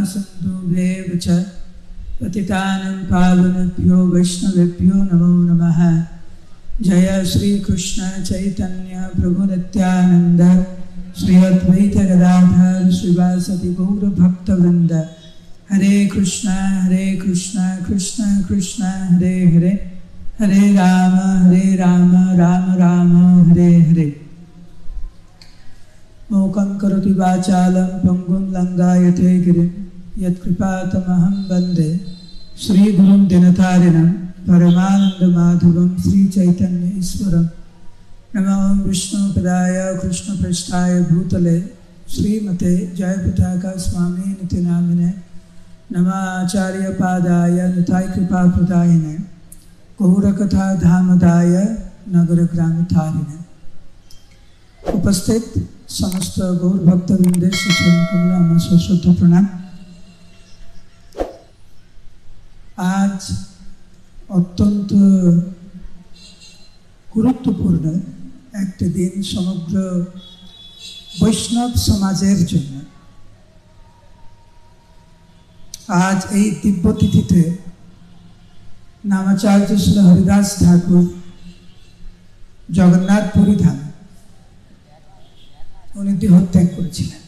सिन्धुभ्येव च पतितानं पावनेभ्यो वैष्णवेभ्यो नमो नमः। जय श्रीकृष्ण चैतन्य प्रभुनित्यानन्द श्री अद्वैत गदाधर श्रीवासति गौरभक्तवृन्द हरे कृष्ण हरे कृष्ण कृष्ण कृष्ण, हरे हरे। हरे राम हरे राम राम राम, हरे हरे। मूकं करोति वाचालं पङ्गुं लङ्गायते गिरिं यत्कृपातमहं वंदे श्रीगुरुं दिनतारिणं परमानन्दमाधवं श्रीचैतन्य ईश्वरं। नमः विष्णुपदाय कृष्णपृष्ठा भूतले श्रीमते जयपताका स्वामी नितिनामिने गौरकथा धामदाय नगर ग्राम थारिने उपस्थित समस्त गौर भक्तवृंदेश कमला श्रद्धा प्रणाम। আজ অত্যন্ত গুরুত্বপূর্ণ একটা দিন সমগ্র বৈষ্ণব সমাজের জন্য। আজ এই দিব্যতিথিতে নামাচার্য শ্রী হরিদাস ঠাকুর জগন্নাথ পুরী ধাম উনি দেহত্যাগ করেছিলেন।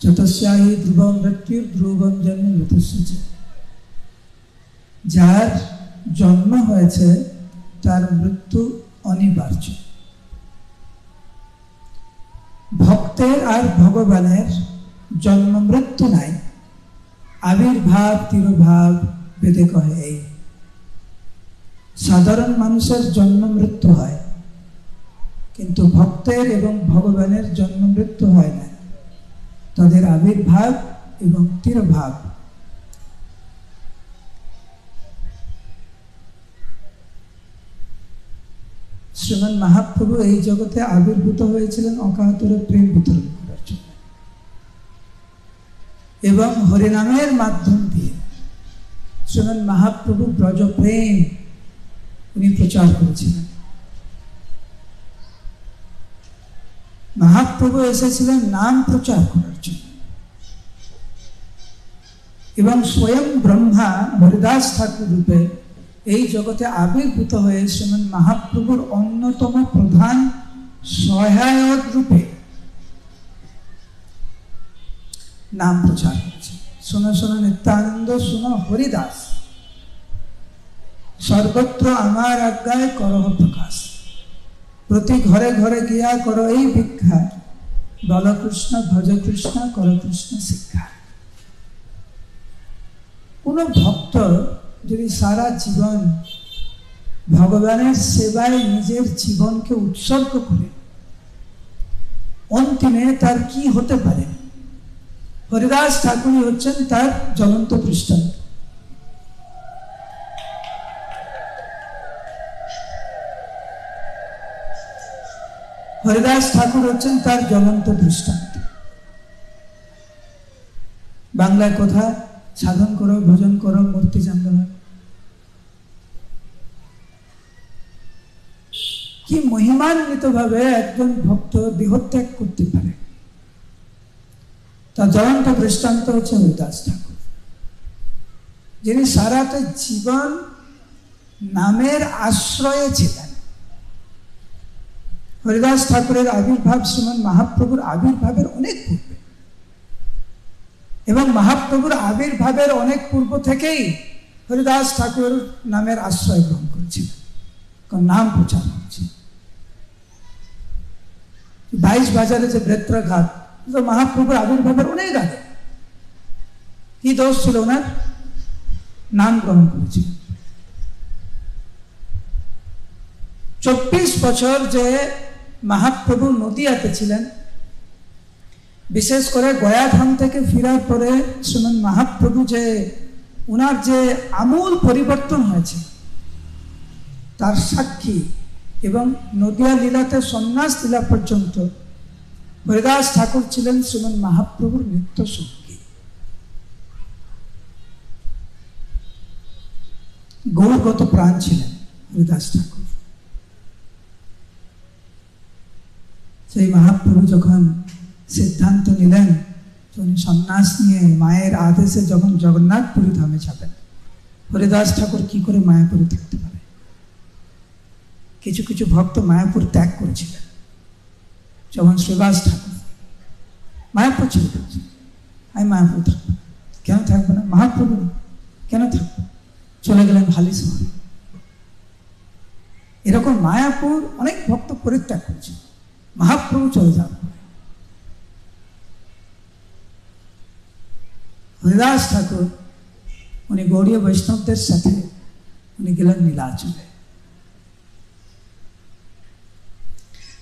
চতস্যাহী ধ্রুবম মৃত্যুর ধ্রুবম জন্ম মৃত্যুসূচি যার জন্ম হয়েছে, তার মৃত্যু অনিবার্য। ভক্তের আর ভগবানের জন্ম মৃত্যু নাই। আবির্ভাব, তিরোভাব, বেদে কহে এই। সাধারণ মানুষের জন্ম মৃত্যু হয়, কিন্তু ভক্তের এবং ভগবানের জন্ম মৃত্যু হয় না। তাদের আবির্ভাব এবং তিরোভাব। শ্রীমান মহাপ্রভু এই জগতে আবির্ভূত হয়েছিলেন অকাতরে প্রেম বিতরণ করার জন্য। এবং হরিনামের মাধ্যম দিয়ে শ্রীমান মহাপ্রভু ব্রজ প্রেম উনি প্রচার করেছিলেন। মহাপ্রভু এসেছিলেন নাম প্রচার করার জন্য। এবং স্বয়ং ব্রহ্মা হরিদাস ঠাকুর রূপে এই জগতে আবির্ভূত হয়ে শ্রীমন মহাপ্রভুর অন্যতম প্রধান সহায়ক রূপে নাম প্রচার করেছে শোনো শোনো, নিত্যানন্দ, শোনো, হরিদাস। সর্বত্র আমার আজ্ঞায় করহ প্রকাশ। প্রতি ঘরে ঘরে গিয়া কর এই ভিক্ষা। বলকৃষ্ণ ভজ কৃষ্ণ কর কৃষ্ণ শিক্ষা। কোন ভক্ত যদি সারা জীবন ভগবানের সেবায় নিজের জীবনকে উৎসর্গ করে, অন্তিমে তার কি হতে পারে? হরিদাস ঠাকুরই হচ্ছেন তার জ্বলন্ত দৃষ্টান্ত। হরিদাস ঠাকুর হচ্ছেন তার জ্বলন্ত দৃষ্টান্ত। বাংলায় কথা, সাধন করো, ভোজন করো, মূর্তি জানতে কি মহিমান্বিত ভাবে একজন ভক্ত দেহত্যাগ করতে পারে? তার জ্বলন্ত দৃষ্টান্ত হচ্ছে হরিদাস ঠাকুর। যিনি সারাটা জীবন নামের আশ্রয়ে ছিলেন। হরিদাস ঠাকুরের আবির্ভাব শ্রীমন মহাপ্রভুর আবির্ভাবের অনেক পূর্বে। এবং মহাপ্রভুর আবির্ভাবের অনেক পূর্ব থেকেই হরিদাস ঠাকুর নামের আশ্রয় গ্রহণ করেছিলেন নাম প্রচার করছে বাইশ বাজারে যে বেত্রাঘাট মহাপ্রভুর আবির্ভাবের অনেক আগে। কি দোষ ছিল ওনার? নাম গ্রহণ করেছিলেন চব্বিশ বছর যে মহাপ্রভু নদিয়াতে ছিলেন। বিশেষ করে গয়াধাম থেকে ফেরার পরে শ্রীমন মহাপ্রভু যে ওনার যে আমূল পরিবর্তন হয়েছে, তার সাক্ষী এবং নদিয়া লীলাতে সন্ন্যাস লীলা পর্যন্ত হরিদাস ঠাকুর ছিলেন শ্রীমন মহাপ্রভুর নিত্য সঙ্গী। গৌরগত প্রাণ ছিলেন হরিদাস ঠাকুর। সেই মহাপ্রভু যখন সিদ্ধান্ত নিলেন উনি সন্ন্যাস নিয়ে মায়ের আদেশে যখন জগন্নাথপুরী ধামে যাবেন, হরিদাস ঠাকুর কি করে মায়াপুরে থাকতে পারে? কিছু কিছু ভক্ত মায়াপুর ত্যাগ করেছিলেন। যেমন শ্রীবাস ঠাকুর। মায়াপুর দিয়েছে। আমি মায়াপুর থাকব কেন থাকব না? মহাপ্রভু কেন থাকব? চলে গেলেন হালি শহরে। এরকম মায়াপুর অনেক ভক্ত পরিত্যাগ করেছে মহাপ্রভু চলে পরে হরিদাস ঠাকুর, উনি গৌরীয় বৈষ্ণবদের সাথে উনি গেলেন নীলাচলে।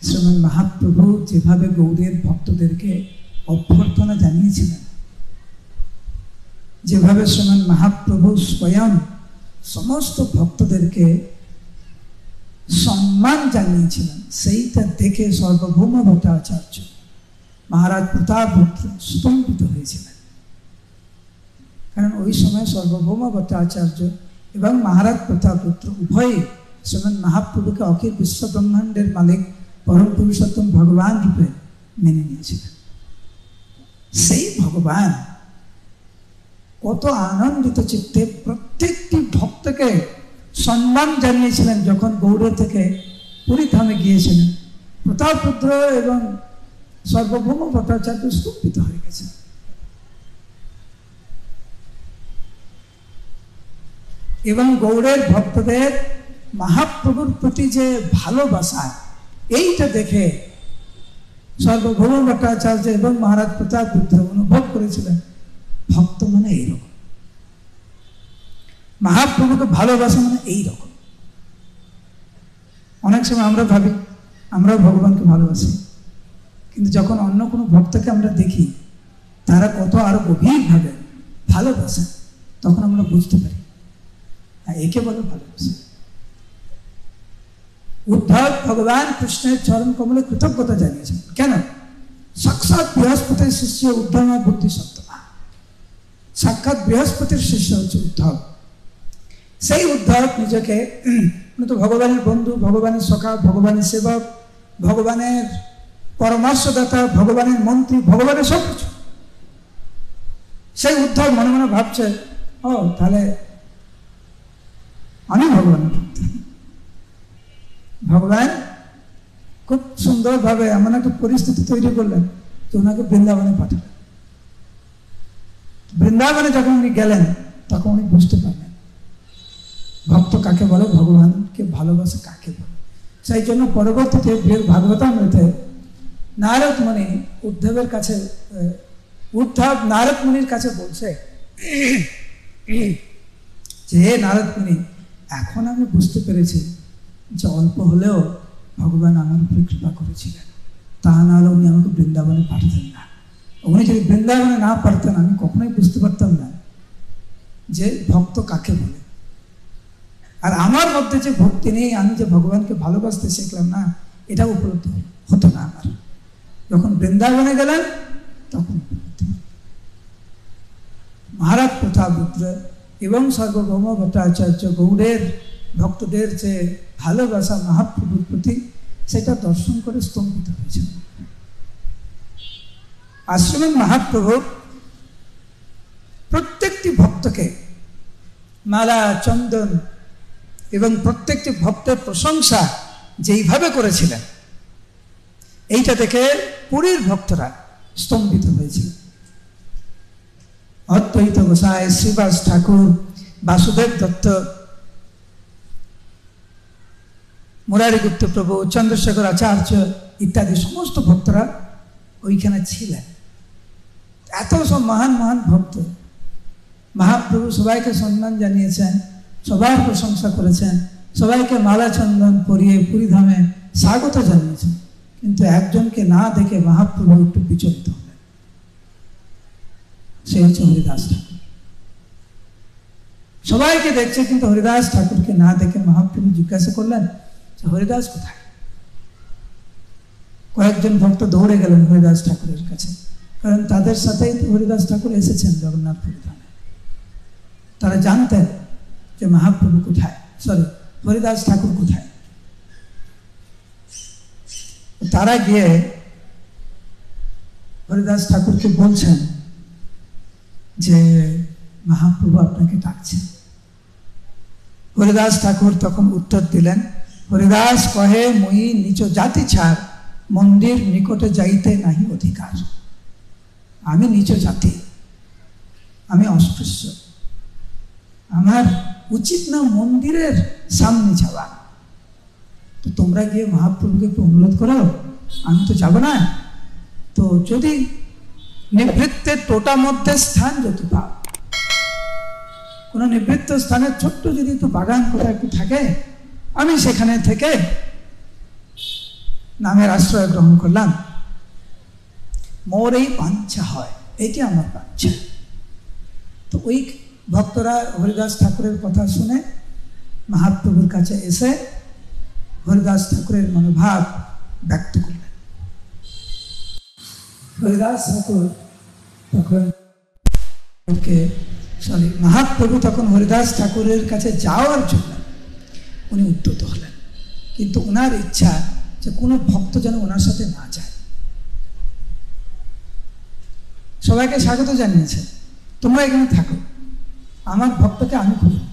শ্রীমন মহাপ্রভু যেভাবে গৌরীর ভক্তদেরকে অভ্যর্থনা জানিয়েছিলেন, যেভাবে শ্রীমন মহাপ্রভু স্বয়ং সমস্ত ভক্তদেরকে সম্মান জানিয়েছিলেন। সেইটা দেখে সর্বভৌম ভট্টাচার্য মহারাজ প্রতাপ স্তম্ভিত হয়েছিলেন। কারণ ওই সময় সর্বভৌম ভট্টাচার্য এবং মহারাজ প্রতাপপুত্র উভয়ই শ্রীমন মহাপ্রভুকে অখিল বিশ্ব ব্রহ্মাণ্ডের মালিক পরম পুরুষোত্তম ভগবান রূপে মেনে নিয়েছিলেন। সেই ভগবান কত আনন্দিত চিত্তে প্রত্যেকটি ভক্তকে সম্মান জানিয়েছিলেন যখন গৌড় থেকে পুরী ধামে গিয়েছিলেন। প্রতাপপুত্র এবং সর্বভৌম ভট্টাচার্য স্তম্ভিত হয়ে গেছে। এবং গৌড়ের ভক্তদের মহাপ্রভুর প্রতি যে ভালোবাসা, এইটা দেখে সর্বভৌম ভট্টাচার্য এবং মহারাজ প্রতাপপুত্র অনুভব করেছিলেন, ভক্ত মানে এইরকম মহাপ্রভুকে ভালোবাসা মানে এইরকম। অনেক সময় আমরা ভাবি, আমরাও ভগবানকে ভালোবাসি। কিন্তু যখন অন্য কোনো ভক্তকে আমরা দেখি, তারা কত আরও গভীরভাবে ভালোবাসে, তখন আমরা বুঝতে পারি একে বলে ভালোবাসে। উদ্ধব ভগবান কৃষ্ণের চরণ কমলে কৃতজ্ঞতা জানিয়েছেন। কেন? সাক্ষাৎ বৃহস্পতির শিষ্য উদ্ধব বুদ্ধি সপ্তমা সাক্ষাৎ বৃহস্পতির শিষ্য হচ্ছে উদ্ধব। সেই উদ্ধব নিজেকে তো ভগবানের বন্ধু ভগবানের সখা ভগবানের সেবক ভগবানের পরামর্শদাতা ভগবানের মন্ত্রী ভগবানের সব কিছু। সেই উদ্ধব মনে মনে ভাবছে ও তাহলে আমি ভগবানের ভক্ত ভগবান খুব সুন্দরভাবে এমন একটা পরিস্থিতি তৈরি করলেন, যে ওনাকে বৃন্দাবনে পাঠালেন। বৃন্দাবনে যখন উনি গেলেন, তখন উনি বুঝতে পারলেন ভক্ত কাকে বলে? ভগবানকে ভালোবাসে কাকে বলে? সেই জন্য পরবর্তীতে বীর ভাগবতামৃতে নারদ মুনি উদ্ধবের কাছে উদ্ধব নারদ মুনির কাছে বলছে, যে হে নারদ মুনি, এখন আমি বুঝতে পেরেছি যে অল্প হলেও ভগবান আমার উপরে কৃপা করেছিলেন। তা নাহলে উনি আমাকে বৃন্দাবনে পাঠাতেন না। উনি যদি বৃন্দাবনে না পারতেন আমি কখনোই বুঝতে পারতাম না যে ভক্ত কাকে বলে। আর আমার মধ্যে যে ভক্তি নেই, আমি যে ভগবানকে ভালোবাসতে শিখলাম না এটা উপলব্ধি হতো না আমার। যখন বৃন্দাবনে গেলেন, তখন মহারাজ প্রতাপরুদ্র এবং সর্বভৌম ভট্টাচার্য গৌড়ের ভক্তদের যে ভালোবাসা, মহাপ্রভুর প্রতি, সেটা দর্শন করে স্তম্ভিত হয়েছিল আশ্রমের মহাপ্রভু প্রত্যেকটি ভক্তকে মালা, চন্দন এবং প্রত্যেকটি ভক্তের প্রশংসা যেইভাবে করেছিলেন, এইটা দেখে পুরীর ভক্তরা স্তম্ভিত হয়েছিল। অদ্বৈত গোসাই, শ্রীবাস ঠাকুর, বাসুদেব দত্ত মুরারি গুপ্ত প্রভু, চন্দ্রশেখর আচার্য ইত্যাদি সমস্ত ভক্তরা ওইখানে ছিলেন। এত সব মহান মহান ভক্ত। মহাপ্রভু সবাইকে সম্মান জানিয়েছেন। সবার প্রশংসা করেছেন, সবাইকে মালা চন্দন পরিয়ে পুরীধামে স্বাগত জানিয়েছেন, কিন্তু একজনকে না দেখে মহাপ্রভু একটু বিচলিত হলেন। সে হচ্ছে হরিদাস সবাইকে দেখছে, কিন্তু হরিদাস ঠাকুরকে না দেখে মহাপ্রভু জিজ্ঞাসা করলেন যে, হরিদাস কোথায়? কয়েকজন ভক্ত দৌড়ে গেলেন হরিদাস ঠাকুরের কাছে, কারণ তাদের সাথেই তো হরিদাস ঠাকুর এসেছেন জগন্নাথ পুরীধামে তারা জানতেন যে মহাপ্রভু কোথায়? সরি হরিদাস ঠাকুর কোথায়? তারা গিয়ে হরিদাস ঠাকুরকে বলছেন যে মহাপ্রভু আপনাকে ডাকছেন হরিদাস ঠাকুর তখন উত্তর দিলেন, হরিদাস কহে, মুই নিচ জাতি ছাড় মন্দির নিকটে যাইতে নাহি অধিকার। আমি নিচ জাতি, আমি অস্পৃশ্য। আমার উচিত না মন্দিরের সামনে যাওয়া। তো তোমরা গিয়ে মহাপ্রভুকে একটু অনুরোধ করো আমি তো যাব না। তো যদি নিবৃত্তের টোটা মধ্যে স্থান যদি পাও, কোনো নিবৃত্ত স্থানের ছোট্ট যদি একটু বাগান কোথায় একটু থাকে, আমি সেখানে থেকে নামের আশ্রয় গ্রহণ করলাম। মোর এই বাঞ্ছা হয়, এটি আমার বাঞ্ছা। তো ওই ভক্তরা হরিদাস ঠাকুরের কথা শুনে মহাপ্রভুর কাছে এসে হরিদাস ঠাকুরের মনোভাব ব্যক্ত করলেন। হরিদাস ঠাকুর তখন সরি মহাপ্রভু তখন হরিদাস ঠাকুরের কাছে যাওয়ার জন্য উনি উদ্যত হলেন। কিন্তু ওনার ইচ্ছা যে কোনো ভক্ত যেন ওনার সাথে না যায়। সবাইকে স্বাগত জানিয়েছে। তোমরা এখানে থাকো। আমার ভক্তকে আমি খুঁজব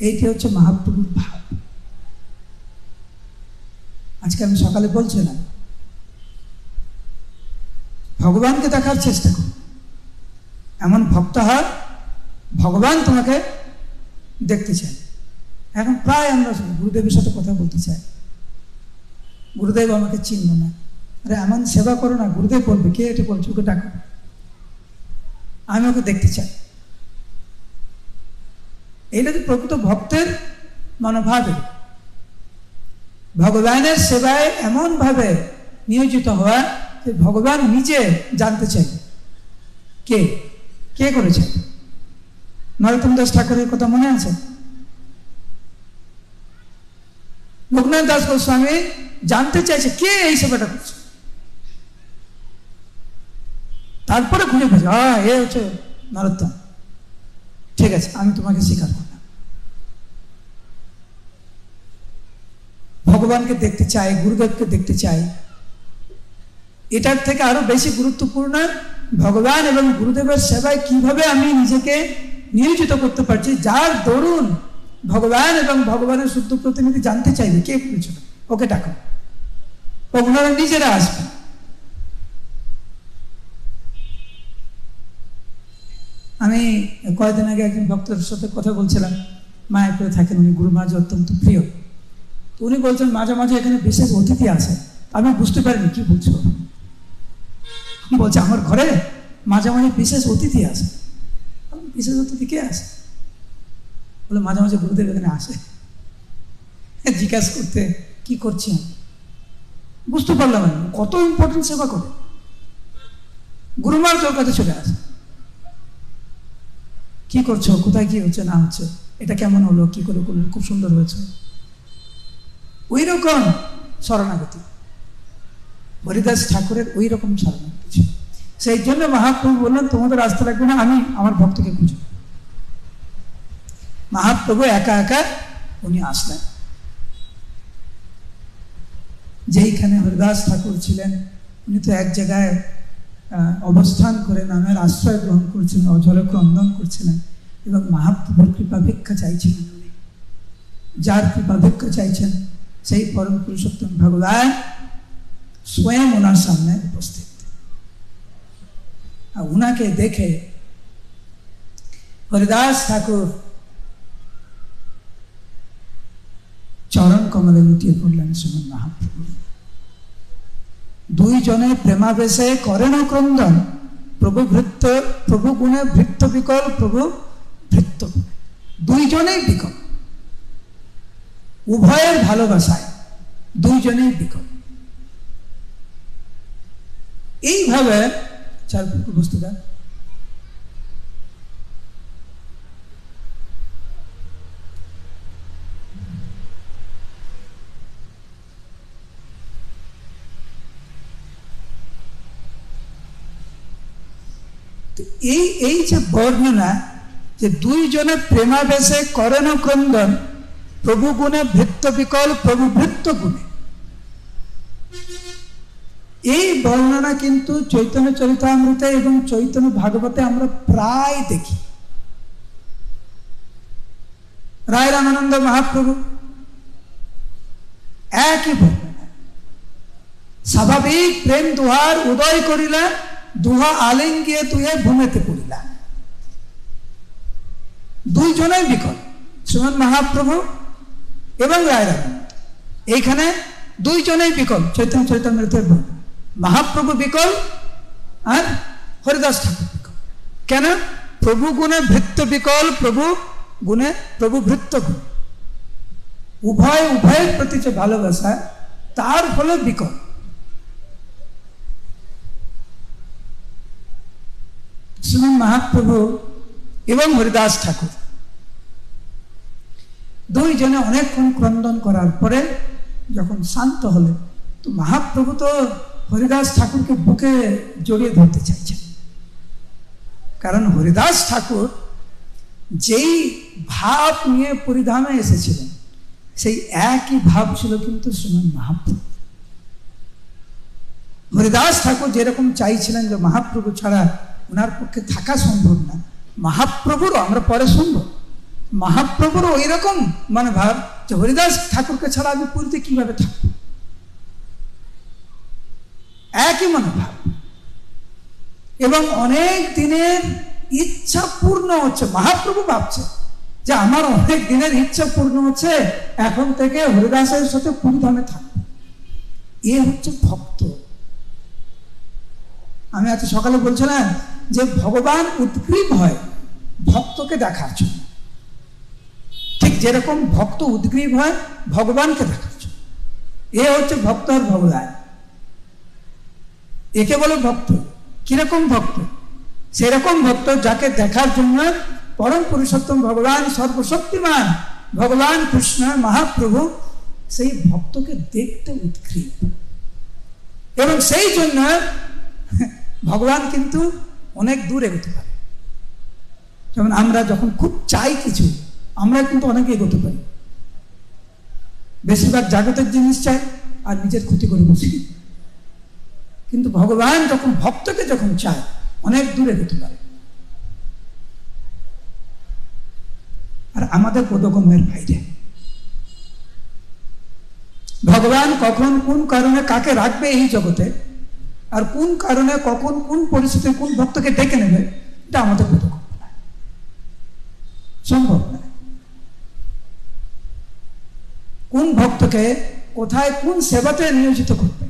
এইটি হচ্ছে মহাপ্রভুর ভাব। আজকে আমি সকালে বলছিলাম, ভগবানকে দেখার চেষ্টা করো। এমন ভক্ত হয়, ভগবান তোমাকে দেখতে চায়। এখন প্রায় আমরা গুরুদেবের সাথে কথা বলতে চাই। গুরুদেব আমাকে চিনল না। আরে এমন সেবা করো না, গুরুদেব বলবে, কে এটা বলছে, ওকে ডাকো। আমি ওকে দেখতে চাই। এইটা যে প্রকৃত ভক্তের মনোভাবের। ভগবানের সেবায় এমনভাবে নিয়োজিত হওয়া যে ভগবান নিজে জানতে চাই। কে? কে করেছে? নরোত্তম দাস ঠাকুরের কথা মনে আছে? লোকনাথ দাস গোস্বামী জানতে চাইছে কে এই সেবাটা করছে। তারপরে খুঁজে পেয়েছে আ এ হচ্ছে নরোত্তম। ঠিক আছে, আমি তোমাকে স্বীকার করলাম। ভগবানকে দেখতে চাই, গুরুদেবকে দেখতে চাই। এটার থেকে আরও বেশি গুরুত্বপূর্ণ, ভগবান এবং গুরুদেবের সেবায় কীভাবে আমি নিজেকে নিয়োজিত করতে পারছি, যার দরুন ভগবান এবং ভগবানের শুদ্ধ প্রতিনিধি জানতে চাইবে, কে বলেছিল? ওকে ডাকো। ওনারা নিজেরা আসবেন আমি কয়েকদিন আগে একজন ভক্তের সাথে কথা বলছিলাম। মায়াপুরে থাকেন উনি, গুরু মাঝে অত্যন্ত প্রিয়। তো উনি বলছেন, মাঝে মাঝে এখানে বিশেষ অতিথি আছে। আমি বুঝতে পারিনি, কি বলছো? বলছে, আমার ঘরে মাঝে মাঝে বিশেষ অতিথি আছে। বিশেষ অতিথি কে আছে? বলে, মাঝে মাঝে গুরুদেব এখানে আসে। জিজ্ঞাসা করতে, কি করছি আমি বুঝতে পারলাম কত ইম্পর্টেন্ট সেবা করে। গুরুমার তোর কাছে চলে আসে। কি করছ? কোথায় কি হচ্ছে, না হচ্ছে? এটা কেমন হলো? কি করে করল? খুব সুন্দর হয়েছে। ওই রকম শরণাগতি। হরিদাস ঠাকুরের ওই রকম শরণাগতি ছিল। সেই জন্য মহাপ্রভু বললেন, তোমাদের রাস্তা লাগবে না, আমি আমার ভক্তকে খুঁজব। মহাপ্রভু একা একা উনি আসলেন। যেইখানে হরিদাস ঠাকুর ছিলেন, উনি তো এক জায়গায় অবস্থান করে নামের আশ্রয় গ্রহণ করছিলেন অজল ক্রন্দন করছিলেন এবং মহাপ্রভুর কৃপা ভিক্ষা চাইছিলেন উনি। যার কৃপা ভিক্ষা চাইছেন, সেই পরম পুরুষোত্তম ভগবান স্বয়ং ওনার সামনে উপস্থিত। আর উনাকে দেখে হরিদাস ঠাকুর চরণ কমলে লুটিয়ে পড়লেন শ্রীমন মহাপ্রভু দুইজনে প্রেমাবেশে করেন ক্রন্দন প্রভু ভৃত্ত প্রভু গুণে ভৃত্ত বিকল, প্রভু ভৃত্ত দুইজনেই বিকল। উভয়ের ভালোবাসায় দুইজনেই বিকল। এইভাবে চার বস্তুটা এই এই যে বর্ণনা যে দুইজনে প্রেমাবেশে করেন ক্রন্দন, প্রভু গুণে ভৃত্ত বিকল, প্রভু ভৃত্য গুণে। এই বর্ণনা কিন্তু চৈতন্য চরিতামৃতে এবং চৈতন্য ভাগবতে আমরা প্রায় দেখি। রায় রামানন্দ মহাপ্রভু একই বর্ণনা। স্বাভাবিক প্রেম দুহার উদয় করিলা দুহা আলিঙ্গিয়ে তুই ভূমেতে পড়িলা। দুইজনেই বিকল শ্রীমন মহাপ্রভু এবং রায় এইখানে দুইজনেই বিকল চৈতন্য চৈতন্যের মহাপ্রভু বিকল আর হরিদাস ঠাকুর বিকল কেন? প্রভু গুণে ভৃত্য বিকল, প্রভু গুণে, প্রভু ভৃত্য গুণ। উভয়, উভয়ের প্রতি যে ভালোবাসা, তার ফলে বিকল শ্রীমন মহাপ্রভু এবং হরিদাস ঠাকুর। দুইজনে অনেকক্ষণ ক্রন্দন করার পরে যখন শান্ত হলে তো মহাপ্রভু তো হরিদাস ঠাকুরকে বুকে জড়িয়ে ধরতে চাইছেন। কারণ হরিদাস ঠাকুর যেই ভাব নিয়ে পরিধানে এসেছিলেন, সেই একই ভাব ছিল কিন্তু শ্রীমান মহাপ্রভু। হরিদাস ঠাকুর যেরকম চাইছিলেন যে মহাপ্রভু ছাড়া ওনার পক্ষে থাকা সম্ভব না। মহাপ্রভুরও আমরা পরে শুনব। মহাপ্রভুরও ওই রকম মানে ভাব যে হরিদাস ঠাকুরকে ছাড়া আমি পুরীতে কীভাবে থাকব? একই মনোভাব এবং অনেক দিনের ইচ্ছা পূর্ণ হচ্ছে। মহাপ্রভু ভাবছে যে আমার অনেক দিনের ইচ্ছা পূর্ণ হচ্ছে, এখন থেকে হরিদাসের সাথে পুরীধামে থাকব। এ হচ্ছে ভক্ত। আমি আজ সকালে বলছিলাম যে ভগবান উদ্গ্রীব হয় ভক্তকে দেখার জন্য। ঠিক যেরকম ভক্ত উদ্গ্রীব হয় ভগবানকে দেখার জন্য। এ হচ্ছে ভক্ত আর ভগবান। একে বলে ভক্ত। কীরকম ভক্ত? সেরকম ভক্ত যাকে দেখার জন্য পরম পুরুষোত্তম ভগবান সর্বশক্তিমান ভগবান কৃষ্ণ, মহাপ্রভু সেই ভক্তকে দেখতে উৎকৃত এবং সেই জন্য ভগবান কিন্তু অনেক দূর এগোতে পারে। যেমন আমরা যখন খুব চাই কিছু, আমরা কিন্তু অনেক এগোতে পারি। বেশিরভাগ জাগতের জিনিস চাই আর নিজের ক্ষতি করে বসি। কিন্তু ভগবান যখন ভক্তকে যখন চায়, অনেক দূরে এগোতে পারে। আর আমাদের বোধগম্যের বাইরে। ভগবান কখন কোন কারণে কাকে রাখবে এই জগতে আর কোন কারণে, কখন, কোন পরিস্থিতি কোন ভক্তকে ডেকে নেবে, এটা আমাদের বোধগম্য সম্ভব নয় কোন ভক্তকে, কোথায়, কোন সেবাতে নিয়োজিত করবে?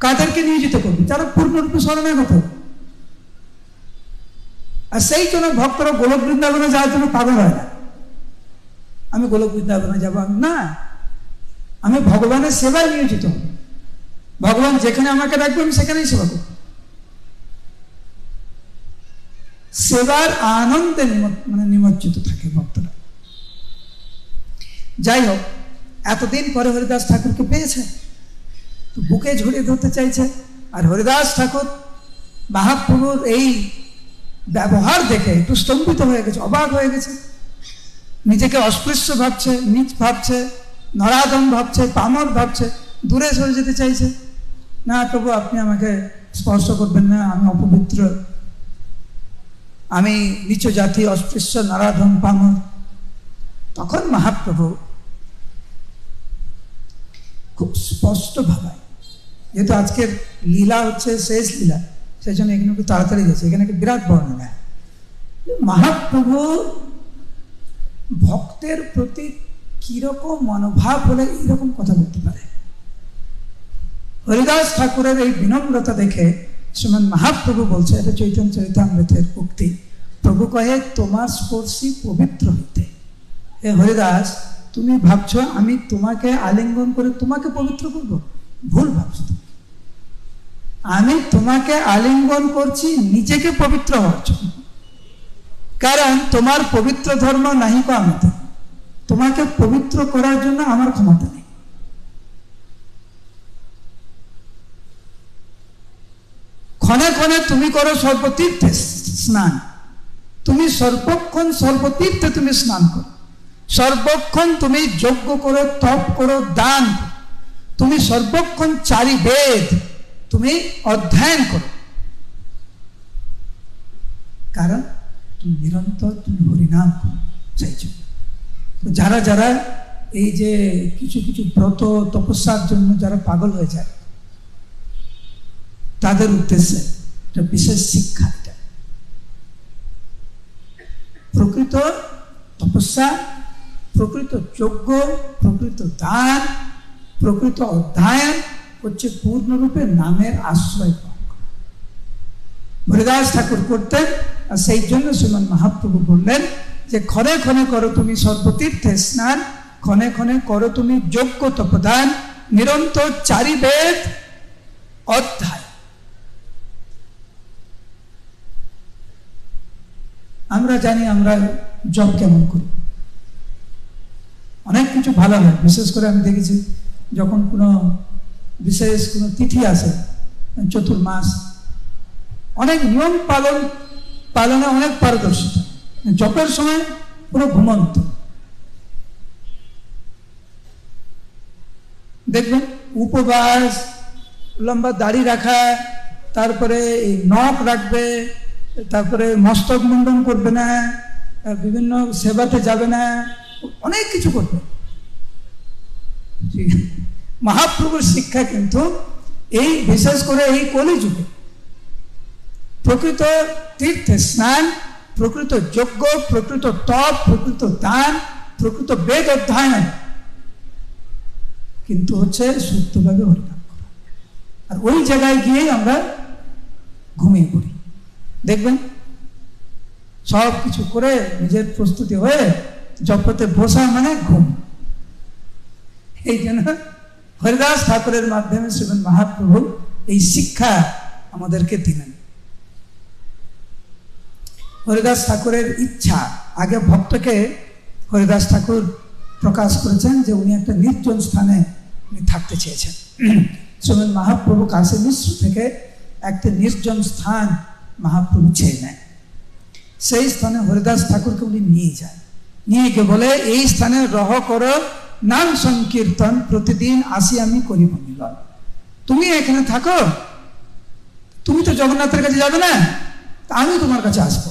কাদেরকে নিয়োজিত করবে? যারা পূর্ণরূপে শরণাগত। আর সেই জন্য ভক্তরা গোলক বৃন্দাবনে যাওয়ার জন্য পাগল হয় না। আমি গোলক বৃন্দাবনে যাব? না। আমি ভগবানের সেবায় নিয়োজিত হব। ভগবান যেখানে আমাকে রাখবে আমি সেখানেই সেবা করব। সেবার আনন্দে মানে নিমজ্জিত থাকে ভক্তরা। যাই হোক, এতদিন পরে হরিদাস ঠাকুরকে পেয়েছে। তো বুকে ঝুড়িয়ে ধরতে চাইছে। আর হরিদাস ঠাকুর মহাপ্রভুর এই ব্যবহার দেখে একটু স্তম্ভিত হয়ে গেছে, অবাক হয়ে গেছে। নিজেকে অস্পৃশ্য ভাবছে, নিচ ভাবছে নরাদম ভাবছে, পামর ভাবছে, দূরে সরে যেতে চাইছে। না প্রভু আপনি আমাকে স্পর্শ করবেন না, আমি অপবিত্র। আমি নিচ জাতি, অস্পৃশ্য, নরাধম পাম তখন মহাপ্রভু খুব স্পষ্ট ভাবায় যেহেতু আজকের লীলা হচ্ছে শেষ লীলা, সেই জন্য এখানে একটু তাড়াতাড়ি গেছে। এখানে একটা বিরাট বর্ণনা। মহাপ্রভু ভক্তের প্রতি কীরকম মনোভাব হলে এইরকম কথা বলতে পারে? হরিদাস ঠাকুরের এই বিনম্রতা দেখে শ্রীমান মহাপ্রভু বলছে, এটা চৈতন্য চরিতামৃতের উক্তি। প্রভু কহে, তোমার স্পর্শী পবিত্র হইতে। হে হরিদাস, তুমি ভাবছ আমি তোমাকে আলিঙ্গন করে তোমাকে পবিত্র করব? ভুল ভাবছ আমি তোমাকে আলিঙ্গন করছি, নিজেকে পবিত্র হওয়ার জন্য। কারণ তোমার পবিত্র ধর্ম নাহি আমি তোমাকে পবিত্র করার জন্য আমার ক্ষমতা নেই। ক্ষণে ক্ষণে তুমি করো সর্বতীর্থে স্নান। তুমি সর্বক্ষণ সর্বতীর্থে তুমি স্নান করো। সর্বক্ষণ তুমি যজ্ঞ করো, তপ করো, দান তুমি সর্বক্ষণ চারি বেদ তুমি অধ্যয়ন করো। কারণ তুমি নিরন্তর তুমি হরিনাম চাইছ। যারা যারা এই যে কিছু কিছু ব্রত, তপস্যার জন্য যারা পাগল হয়ে যায় তাদের উদ্দেশ্যে একটা বিশেষ শিক্ষা এটা। প্রকৃত তপস্যা, প্রকৃত যোগ্য প্রকৃত দান, প্রকৃত অধ্যায়ন হচ্ছে পূর্ণরূপে নামের আশ্রয় পাওয়া। হরিদাস ঠাকুর করতেন আর সেই জন্য শ্রীমান মহাপ্রভু বললেন যে ক্ষণে ক্ষণে করো তুমি সর্বতীর্থে স্নান ক্ষণে ক্ষণে করো তুমি যোগ্য তপদান, নিরন্তর চারি বেদ অধ্যায় আমরা জানি আমরা জব কেমন করি। অনেক কিছু ভালো হয়। বিশেষ করে আমি দেখেছি, যখন কোনো বিশেষ কোনো তিথি আসে, চতুর্মাস, অনেক নিয়ম পালন, পালনে অনেক পারদর্শিতা। জপের সময় পুরো ঘুমন্ত। দেখবেন, উপবাস, লম্বা দাড়ি রাখা, তারপরে এই নখ রাখবে তারপরে মস্তক মুন্ডন করবে না বিভিন্ন সেবাতে যাবে না, অনেক কিছু করবে। মহাপ্রভুর শিক্ষা কিন্তু এই, বিশেষ করে এই কলিযুগে। প্রকৃত তীর্থে স্নান, প্রকৃত যোগ্য প্রকৃত তপ, প্রকৃত দান, প্রকৃত বেদ অধ্যয়ন। কিন্তু হচ্ছে শুদ্ধভাবে হরিনাম করা। আর ওই জায়গায় গিয়েই আমরা ঘুমিয়ে পড়ি। দেখবেন? সব কিছু করে নিজের প্রস্তুতি হয়ে জপতে বসা মানে ঘুম। এই জন্য হরিদাস ঠাকুরের মাধ্যমে শ্রীমন মহাপ্রভু এই শিক্ষা আমাদেরকে দিলেন। হরিদাস ঠাকুরের ইচ্ছা, আগে ভক্তকে হরিদাস ঠাকুর প্রকাশ করেছেন যে উনি একটা নির্জন স্থানে উনি থাকতে চেয়েছেন। শ্রীমন মহাপ্রভু কাশী মিশ্র থেকে একটা নির্জন স্থান মহাপ্রভু চেয়ে নেয় সেই স্থানে হরিদাস ঠাকুরকে উনি নিয়ে যায় নিয়ে গিয়ে বলে, এই স্থানে রহ করো, নাম সংকীর্তন প্রতিদিন আসি আমি করিব মিলন তুমি এখানে থাকো। তুমি তো জগন্নাথের কাছে যাবে না। আমি তোমার কাছে আসব।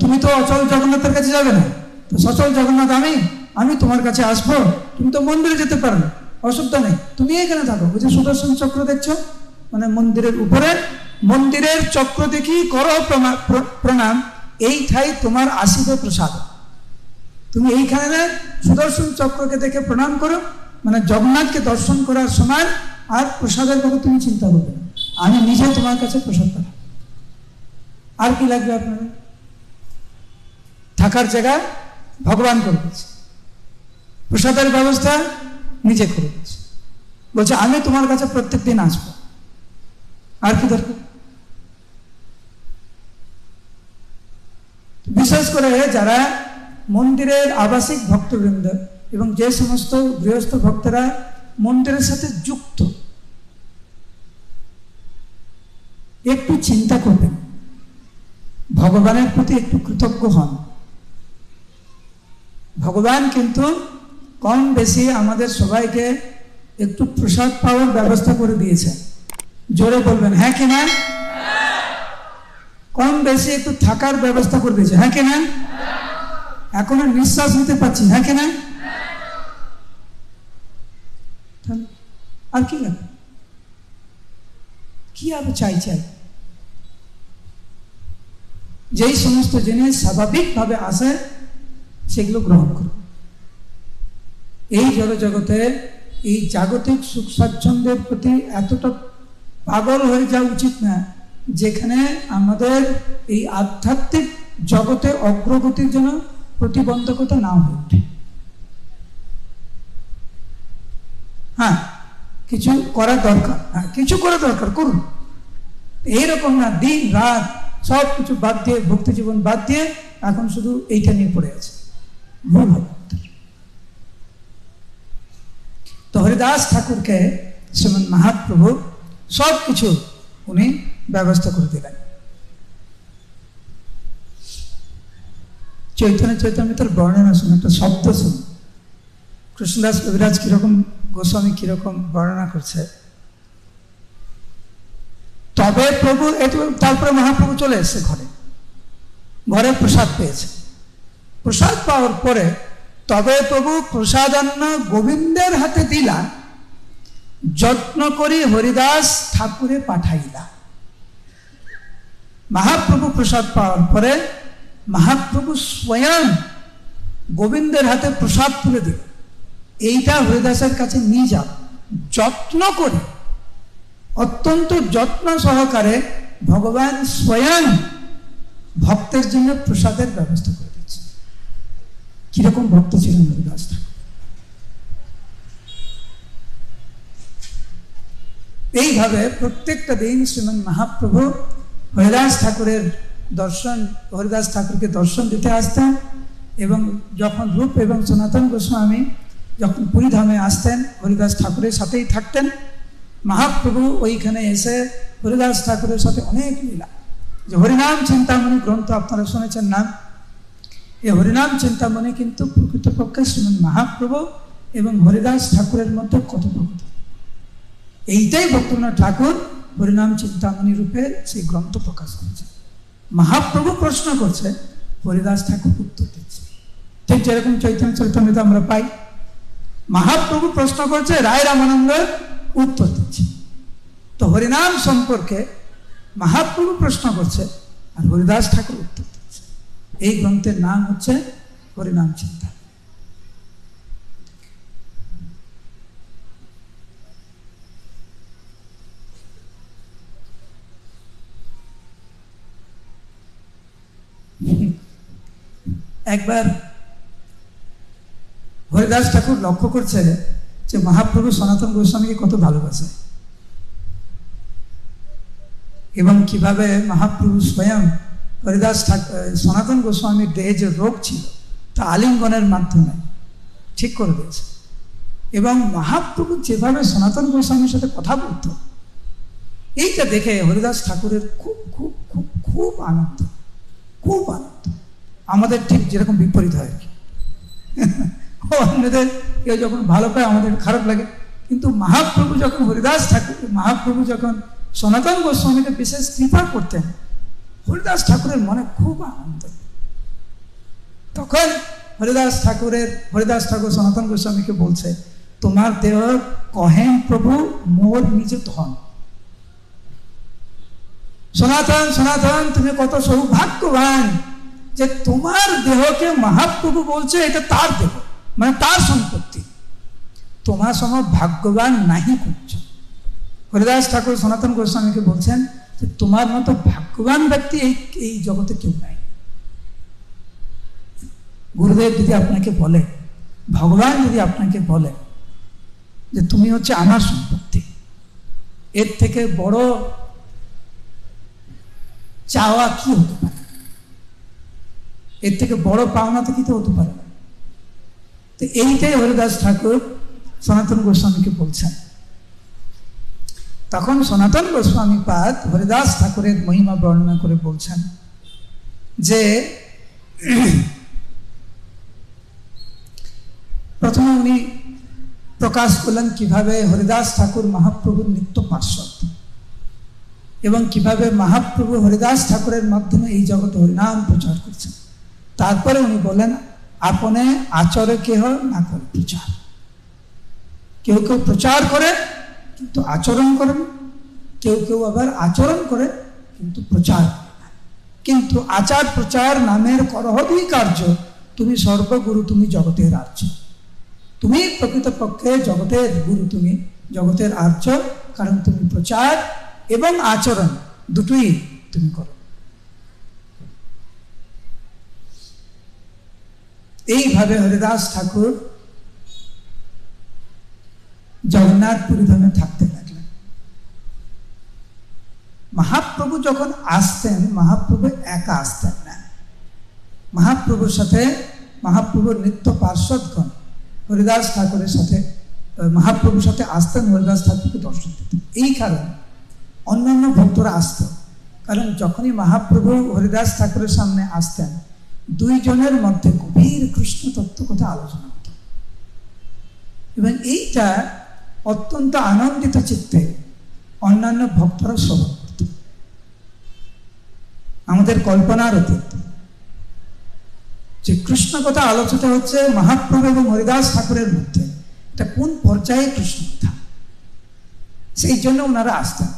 তুমি তো অচল জগন্নাথের কাছে যাবে না। তো সচল জগন্নাথ আমি আমি তোমার কাছে আসব। তুমি তো মন্দিরে যেতে পারো। অসুবিধা নেই। তুমি এখানে থাকো। যে সুদর্শন চক্র দেখছ? মানে মন্দিরের উপরে মন্দিরের চক্র দেখি করো প্রণাম, এই ঠাই তোমার আসিবে প্রসাদ। তুমি এইখানে সুদর্শন চক্রকে দেখে প্রণাম করো মানে জগন্নাথকে দর্শন করার সময় আর প্রসাদের কথা তুমি চিন্তা করবে আমি নিজে তোমার কাছে প্রসাদ পাঠাবো। আর কি লাগবে আপনাদের থাকার জায়গা ভগবান করে দিয়েছে। প্রসাদের ব্যবস্থা নিজে করে দিয়েছে। বলছে, আমি তোমার কাছে প্রত্যেক দিন আসব। আর কি দরকার? বিশেষ করে যারা মন্দিরের আবাসিক ভক্তবৃন্দ এবং যে সমস্ত গৃহস্থ ভক্তরা মন্দিরের সাথে যুক্ত, একটু চিন্তা করবেন। ভগবানের প্রতি একটু কৃতজ্ঞ হন। ভগবান কিন্তু কম বেশি আমাদের সবাইকে একটু প্রসাদ পাওয়ার ব্যবস্থা করে দিয়েছে জোরে বলবেন হ্যাঁ কি না কম বেশি একটু থাকার ব্যবস্থা করে দিয়েছে। হ্যাঁ কি না? এখন আর নিঃশ্বাস নিতে পারছি। হ্যাঁ কি না? আর কি লাগে? কি আরও চাই চাই? যেই সমস্ত জিনিস স্বাভাবিকভাবে আসে, সেগুলো গ্রহণ করো। এই জড়জগতে এই জাগতিক সুখ স্বাচ্ছন্দ্যের প্রতি এতটা পাগল হয়ে যাওয়া উচিত না। যেখানে আমাদের এই আধ্যাত্মিক জগতে অগ্রগতির জন্য প্রতিবন্ধকতা না হয়ে ওঠে। হ্যাঁ কিছু করা দরকার। হ্যাঁ কিছু করা দরকার, করুন। এইরকম না, দিন, রাত, সব কিছু বাদ দিয়ে, ভক্তি জীবন বাদ দিয়ে এখন শুধু এইটা নিয়ে পড়ে আছে। ভুল হবে। তো হরিদাস ঠাকুরকে শ্রীমন মহাপ্রভু সব কিছু উনি ব্যবস্থা করে দিলেন। চৈতন্য চৈতন্য তার বর্ণনা শুনে একটা শব্দ শুনুন। কৃষ্ণদাস কবিরাজ কীরকম, গোস্বামী কীরকম বর্ণনা করছে? তবে প্রভু তারপরে মহাপ্রভু চলে এসছে ঘরে। ঘরে প্রসাদ পেয়েছে। প্রসাদ পাওয়ার পরে তবে প্রভু প্রসাদান্ন গোবিন্দের হাতে দিলা, যত্ন করি হরিদাস ঠাকুরে পাঠাইলা। মহাপ্রভু প্রসাদ পাওয়ার পরে মহাপ্রভু স্বয়ং গোবিন্দের হাতে প্রসাদ তুলে দিল এইটা হরিদাসের কাছে নিয়ে যাও। যত্ন করে, অত্যন্ত যত্ন সহকারে ভগবান স্বয়ং ভক্তের জন্য প্রসাদের ব্যবস্থা করে দিচ্ছে কীরকম ভক্ত ছিলেন হরিদাস? এইভাবে প্রত্যেকটা দিন শ্রীমান মহাপ্রভু হরিদাস ঠাকুরের দর্শন, হরিদাস ঠাকুরকে দর্শন দিতে আসতেন এবং যখন রূপ এবং সনাতন গোস্বামী যখন পুরীধামে আসতেন, হরিদাস ঠাকুরের সাথেই থাকতেন। মহাপ্রভু ওইখানে এসে হরিদাস ঠাকুরের সাথে অনেক লীলা। যে হরিনাম চিন্তামণি গ্রন্থ আপনারা শুনেছেন নাম এই হরিনাম চিন্তামণি কিন্তু প্রকৃতপক্ষে শ্রীমন মহাপ্রভু এবং হরিদাস ঠাকুরের মধ্যে কত কথোপকথন। এইটাই ভক্তনাথ ঠাকুর হরিনাম চিন্তামণি রূপে সেই গ্রন্থ প্রকাশ করেছে। মহাপ্রভু প্রশ্ন করছে, হরিদাস ঠাকুর উত্তর দিচ্ছে। ঠিক যেরকম চৈতন্য চৈতন্যতা আমরা পাই, মহাপ্রভু প্রশ্ন করছে, রায় রামানন্দ উত্তর দিচ্ছে। তো হরিনাম সম্পর্কে মহাপ্রভু প্রশ্ন করছে আর হরিদাস ঠাকুর উত্তর দিচ্ছে। এই গ্রন্থের নাম হচ্ছে হরিনাম চিন্তা। একবার হরিদাস ঠাকুর লক্ষ্য করছে যে মহাপ্রভু সনাতন গোস্বামীকে কত ভালোবাসে। এবং কীভাবে মহাপ্রভু স্বয়ং হরিদাস সনাতন গোস্বামীর দেহে যে রোগ ছিল, তা আলিঙ্গনের মাধ্যমে ঠিক করে দিয়েছে। এবং মহাপ্রভু যেভাবে সনাতন গোস্বামীর সাথে কথা বলত, এইটা দেখে হরিদাস ঠাকুরের খুব খুব খুব খুব আনন্দ খুব আনন্দ। আমাদের ঠিক যেরকম বিপরীত হয় আর কি। অন্যদের কেউ যখন ভালো পায়, আমাদের খারাপ লাগে। কিন্তু মহাপ্রভু যখন হরিদাস ঠাকুর, মহাপ্রভু যখন সনাতন গোস্বামীকে বিশেষ কৃপা করতেন, হরিদাস ঠাকুরের মনে খুব আনন্দ। তখন হরিদাস ঠাকুরের, হরিদাস ঠাকুর সনাতন গোস্বামীকে বলছে, তোমার দেহ কহেন প্রভু, মোর নিজ ধন। সনাতন সনাতন, তুমি কত সৌভাগ্যবান। যে তোমার দেহকে মহাপ্রভু বলছে, এটা তার দেহ মানে তার সম্পত্তি। তোমার সময় ভাগ্যবান নাহি করছ। হরিদাস ঠাকুর সনাতন গোস্বামীকে বলছেন যে তোমার মতো ভাগ্যবান ব্যক্তি এই এই জগতে কেউ নাই। গুরুদেব যদি আপনাকে বলে, ভগবান যদি আপনাকে বলে যে তুমি হচ্ছে আমার সম্পত্তি, এর থেকে বড় চাওয়া কি হতে পারে? এর থেকে বড় পাওনা তো তো হতে পারে। তো এইটাই হরিদাস ঠাকুর সনাতন গোস্বামীকে বলছেন। তখন সনাতন গোস্বামী পাদ হরিদাস ঠাকুরের মহিমা বর্ণনা করে বলছেন যে, প্রথমে উনি প্রকাশ করলেন কীভাবে হরিদাস ঠাকুর মহাপ্রভুর নিত্য পার্শ্বদ এবং কীভাবে মহাপ্রভু হরিদাস ঠাকুরের মাধ্যমে এই জগতে হরিনাম প্রচার করছেন। তারপরে উনি বললেন, আপনে আচরে কেহ না করে প্রচার। কেউ কেউ প্রচার করে, কিন্তু আচরণ করেন কেউ কেউ আবার আচরণ করে, কিন্তু প্রচার কিন্তু আচার প্রচার নামের করহদুই কার্য তুমি সর্বগুরু, তুমি জগতের আর্য। তুমি প্রকৃতপক্ষে জগতের গুরু, তুমি জগতের আর্য, কারণ তুমি প্রচার এবং আচরণ দুটোই তুমি করো। এইভাবে হরিদাস ঠাকুর জগন্নাথ পুরীধামে থাকতে লাগলেন। মহাপ্রভু যখন আসতেন, মহাপ্রভু একা আসতেন না। মহাপ্রভুর সাথে মহাপ্রভুর নিত্য পার্শ্বদগণ হরিদাস ঠাকুরের সাথে মহাপ্রভুর সাথে আসতেন, হরিদাস ঠাকুরকে দর্শন দিতেন। এই কারণে অন্যান্য ভক্তরা আসত। কারণ যখনই মহাপ্রভু হরিদাস ঠাকুরের সামনে আসতেন দুইজনের মধ্যে গভীর কৃষ্ণ তত্ত্ব কথা আলোচনা হতো। এবং এইটা অত্যন্ত আনন্দিত চিত্তে অন্যান্য ভক্তরা শ্রবণ করত। আমাদের কল্পনার অতীত। যে কৃষ্ণ কথা আলোচিত হচ্ছে মহাপ্রভু এবং হরিদাস ঠাকুরের মধ্যে, এটা কোন পর্যায়ে কৃষ্ণ কথা সেই জন্য ওনারা আসতেন।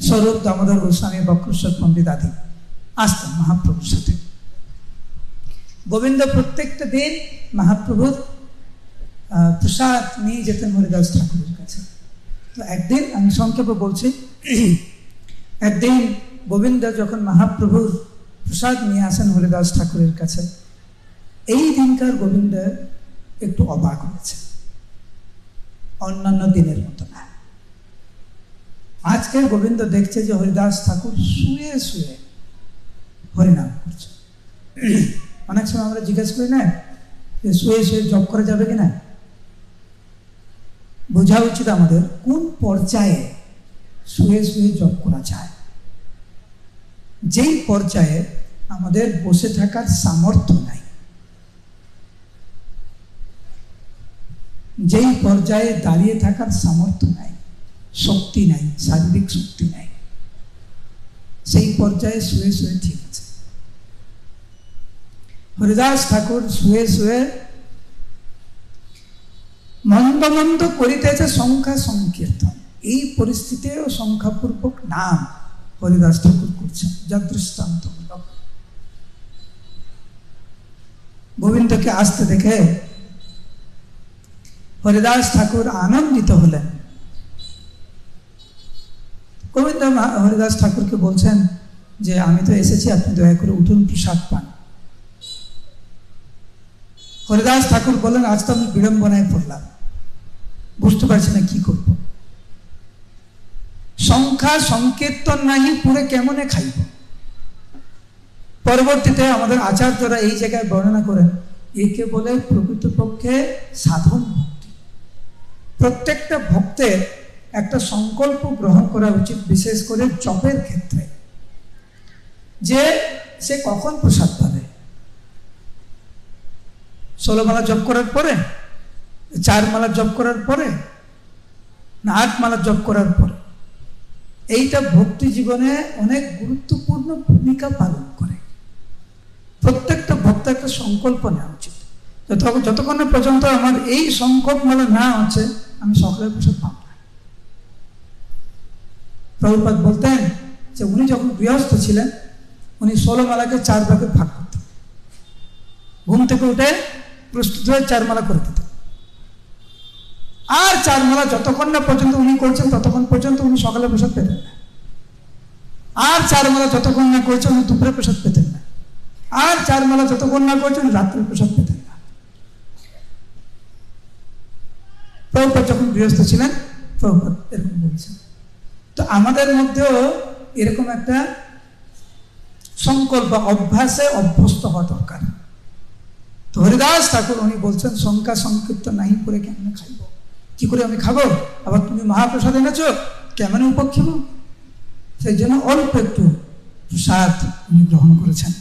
স্বরূপ দামোদর গোস্বামী বক্রেশ্বর পণ্ডিত আদি আসতেন মহাপ্রভুর সাথে। গোবিন্দ প্রত্যেকটা দিন মহাপ্রভুর প্রসাদ নিয়ে যেতেন হরিদাস ঠাকুরের কাছে। তো একদিন আমি সংক্ষেপে বলছি, একদিন গোবিন্দ যখন মহাপ্রভুর প্রসাদ নিয়ে আসেন হরিদাস ঠাকুরের কাছে, এই দিনকার গোবিন্দ একটু অবাক হয়েছে। অন্যান্য দিনের মতো না। আজকে গোবিন্দ দেখছে যে হরিদাস ঠাকুর শুয়ে শুয়ে হরিনাম করছে। অনেক সময় আমরা জিজ্ঞেস করি, না যে শুয়ে শুয়ে জব করা যাবে কি না? বোঝা উচিত আমাদের কোন পর্যায়ে শুয়ে শুয়ে জব করা যায়। যেই পর্যায়ে আমাদের বসে থাকার সামর্থ্য নাই। যেই পর্যায়ে দাঁড়িয়ে থাকার সামর্থ্য নাই, শক্তি নাই, শারীরিক শক্তি নাই, সেই পর্যায়ে শুয়ে শুয়ে ঠিক হরিদাস ঠাকুর শুয়ে শুয়ে মন্দ মন্দ করিতেছে সংখ্যা সংকীর্তন। এই পরিস্থিতিও সংখ্যাপূর্বক নাম হরিদাস ঠাকুর করছেন যা দৃষ্টান্তমূলক গোবিন্দকে আসতে দেখে হরিদাস ঠাকুর আনন্দিত হলেন। গোবিন্দ হরিদাস ঠাকুরকে বলছেন যে, আমি তো এসেছি, আপনি দয়া করে উঠুন, প্রসাদ পান। হরিদাস ঠাকুর বললেন, আজ তো আমি বিড়ম্বনায় পড়লাম। বুঝতে পারছি না কি করব। সংখ্যা সংকীর্তন নাহি পুরে কেমনে খাইব? পরবর্তীতে আমাদের আচার্যরা এই জায়গায় বর্ণনা করেন, একে বলে প্রকৃতপক্ষে সাধন ভক্তি। প্রত্যেকটা ভক্তের একটা সংকল্প গ্রহণ করা উচিত, বিশেষ করে জপের ক্ষেত্রে। যে, সে কখন প্রসাদ পাবে? ষোলো মালা জপ করার পরে চার মালা জপ করার পরে, না আট মালা জপ করার পরে, এইটা ভক্তি জীবনে অনেক গুরুত্বপূর্ণ ভূমিকা পালন করে। প্রত্যেকটা ভক্ত একটা সংকল্প নেওয়া উচিত। যতক্ষণ পর্যন্ত আমার এই সংকল্প মালা না হচ্ছে, আমি সকলের প্রসাদ পাব না। প্রভুপাত বলতেন যে, উনি যখন গৃহস্থ ছিলেন, উনি ষোলো মালাকে চার ভাগে ভাগ করতেন। ঘুম থেকে উঠে প্রস্তুত হয়ে চার মালা করে দিতেন আর চার মালা যতক্ষণ না পর্যন্ত উনি করছেন ততক্ষণ পর্যন্ত উনি সকালে প্রসাদ পেতেন না। আর চার মালা যতক্ষণ না করছেন উনি দুপুরে প্রসাদ পেতেন না। আর চার মালা যতক্ষণ না করছেন রাত্রে প্রসাদ পেতেন না। প্রভুপাত যখন গৃহস্থ ছিলেন প্রভুপাত এরকম বলছেন। তো আমাদের মধ্যেও এরকম একটা সংকল্প অভ্যাসে অভ্যস্ত হওয়া দরকার। তো হরিদাস ঠাকুর, উনি বলছেন, শঙ্কা সংকীর্তন নাহি করে কেমন খাইব? কি করে আমি খাব? আবার তুমি মহাপ্রসাদ এনেছো, কেমন উপক্ষেপ? সেই জন্য অল্প একটু প্রসাদ উনি গ্রহণ করেছেন।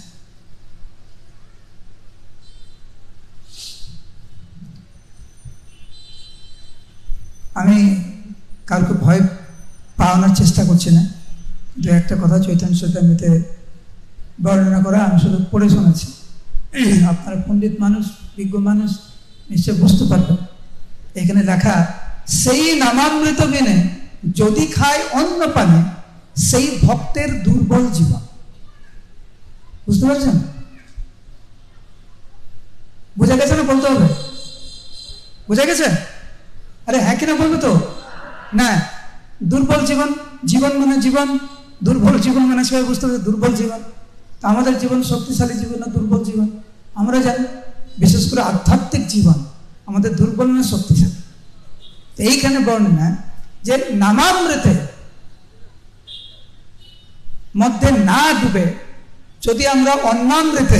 আমি কাউকে ভয় পাওয়ানোর চেষ্টা করছি না। দু একটা কথা চৈতন্য চৈতামিতে বর্ণনা করা আমি শুধু পড়ে শোনাচ্ছি। আপনারা পণ্ডিত মানুষ, বিজ্ঞ মানুষ নিশ্চয় বুঝতে পারবেন এখানে লেখা, সেই নামামৃত মেনে যদি খায় অন্য পানে, সেই ভক্তের দুর্বল জীবন। বুঝতে পারছেন? বোঝা গেছে না বলতে হবে? বোঝা গেছে? আরে হ্যাঁ কিনা বলবে তো? না, দুর্বল জীবন জীবন মানে জীবন, দুর্বল জীবন মানে সবাই বুঝতে হবে দুর্বল জীবন। আমাদের জীবন শক্তিশালী জীবন না দুর্বল জীবন? আমরা জানি, বিশেষ করে আধ্যাত্মিক জীবন আমাদের দুর্বল না শক্তিশালী। তো এইখানে বর্ণনা যে নামামৃতে মধ্যে না ডুবে যদি আমরা অন্নামৃতে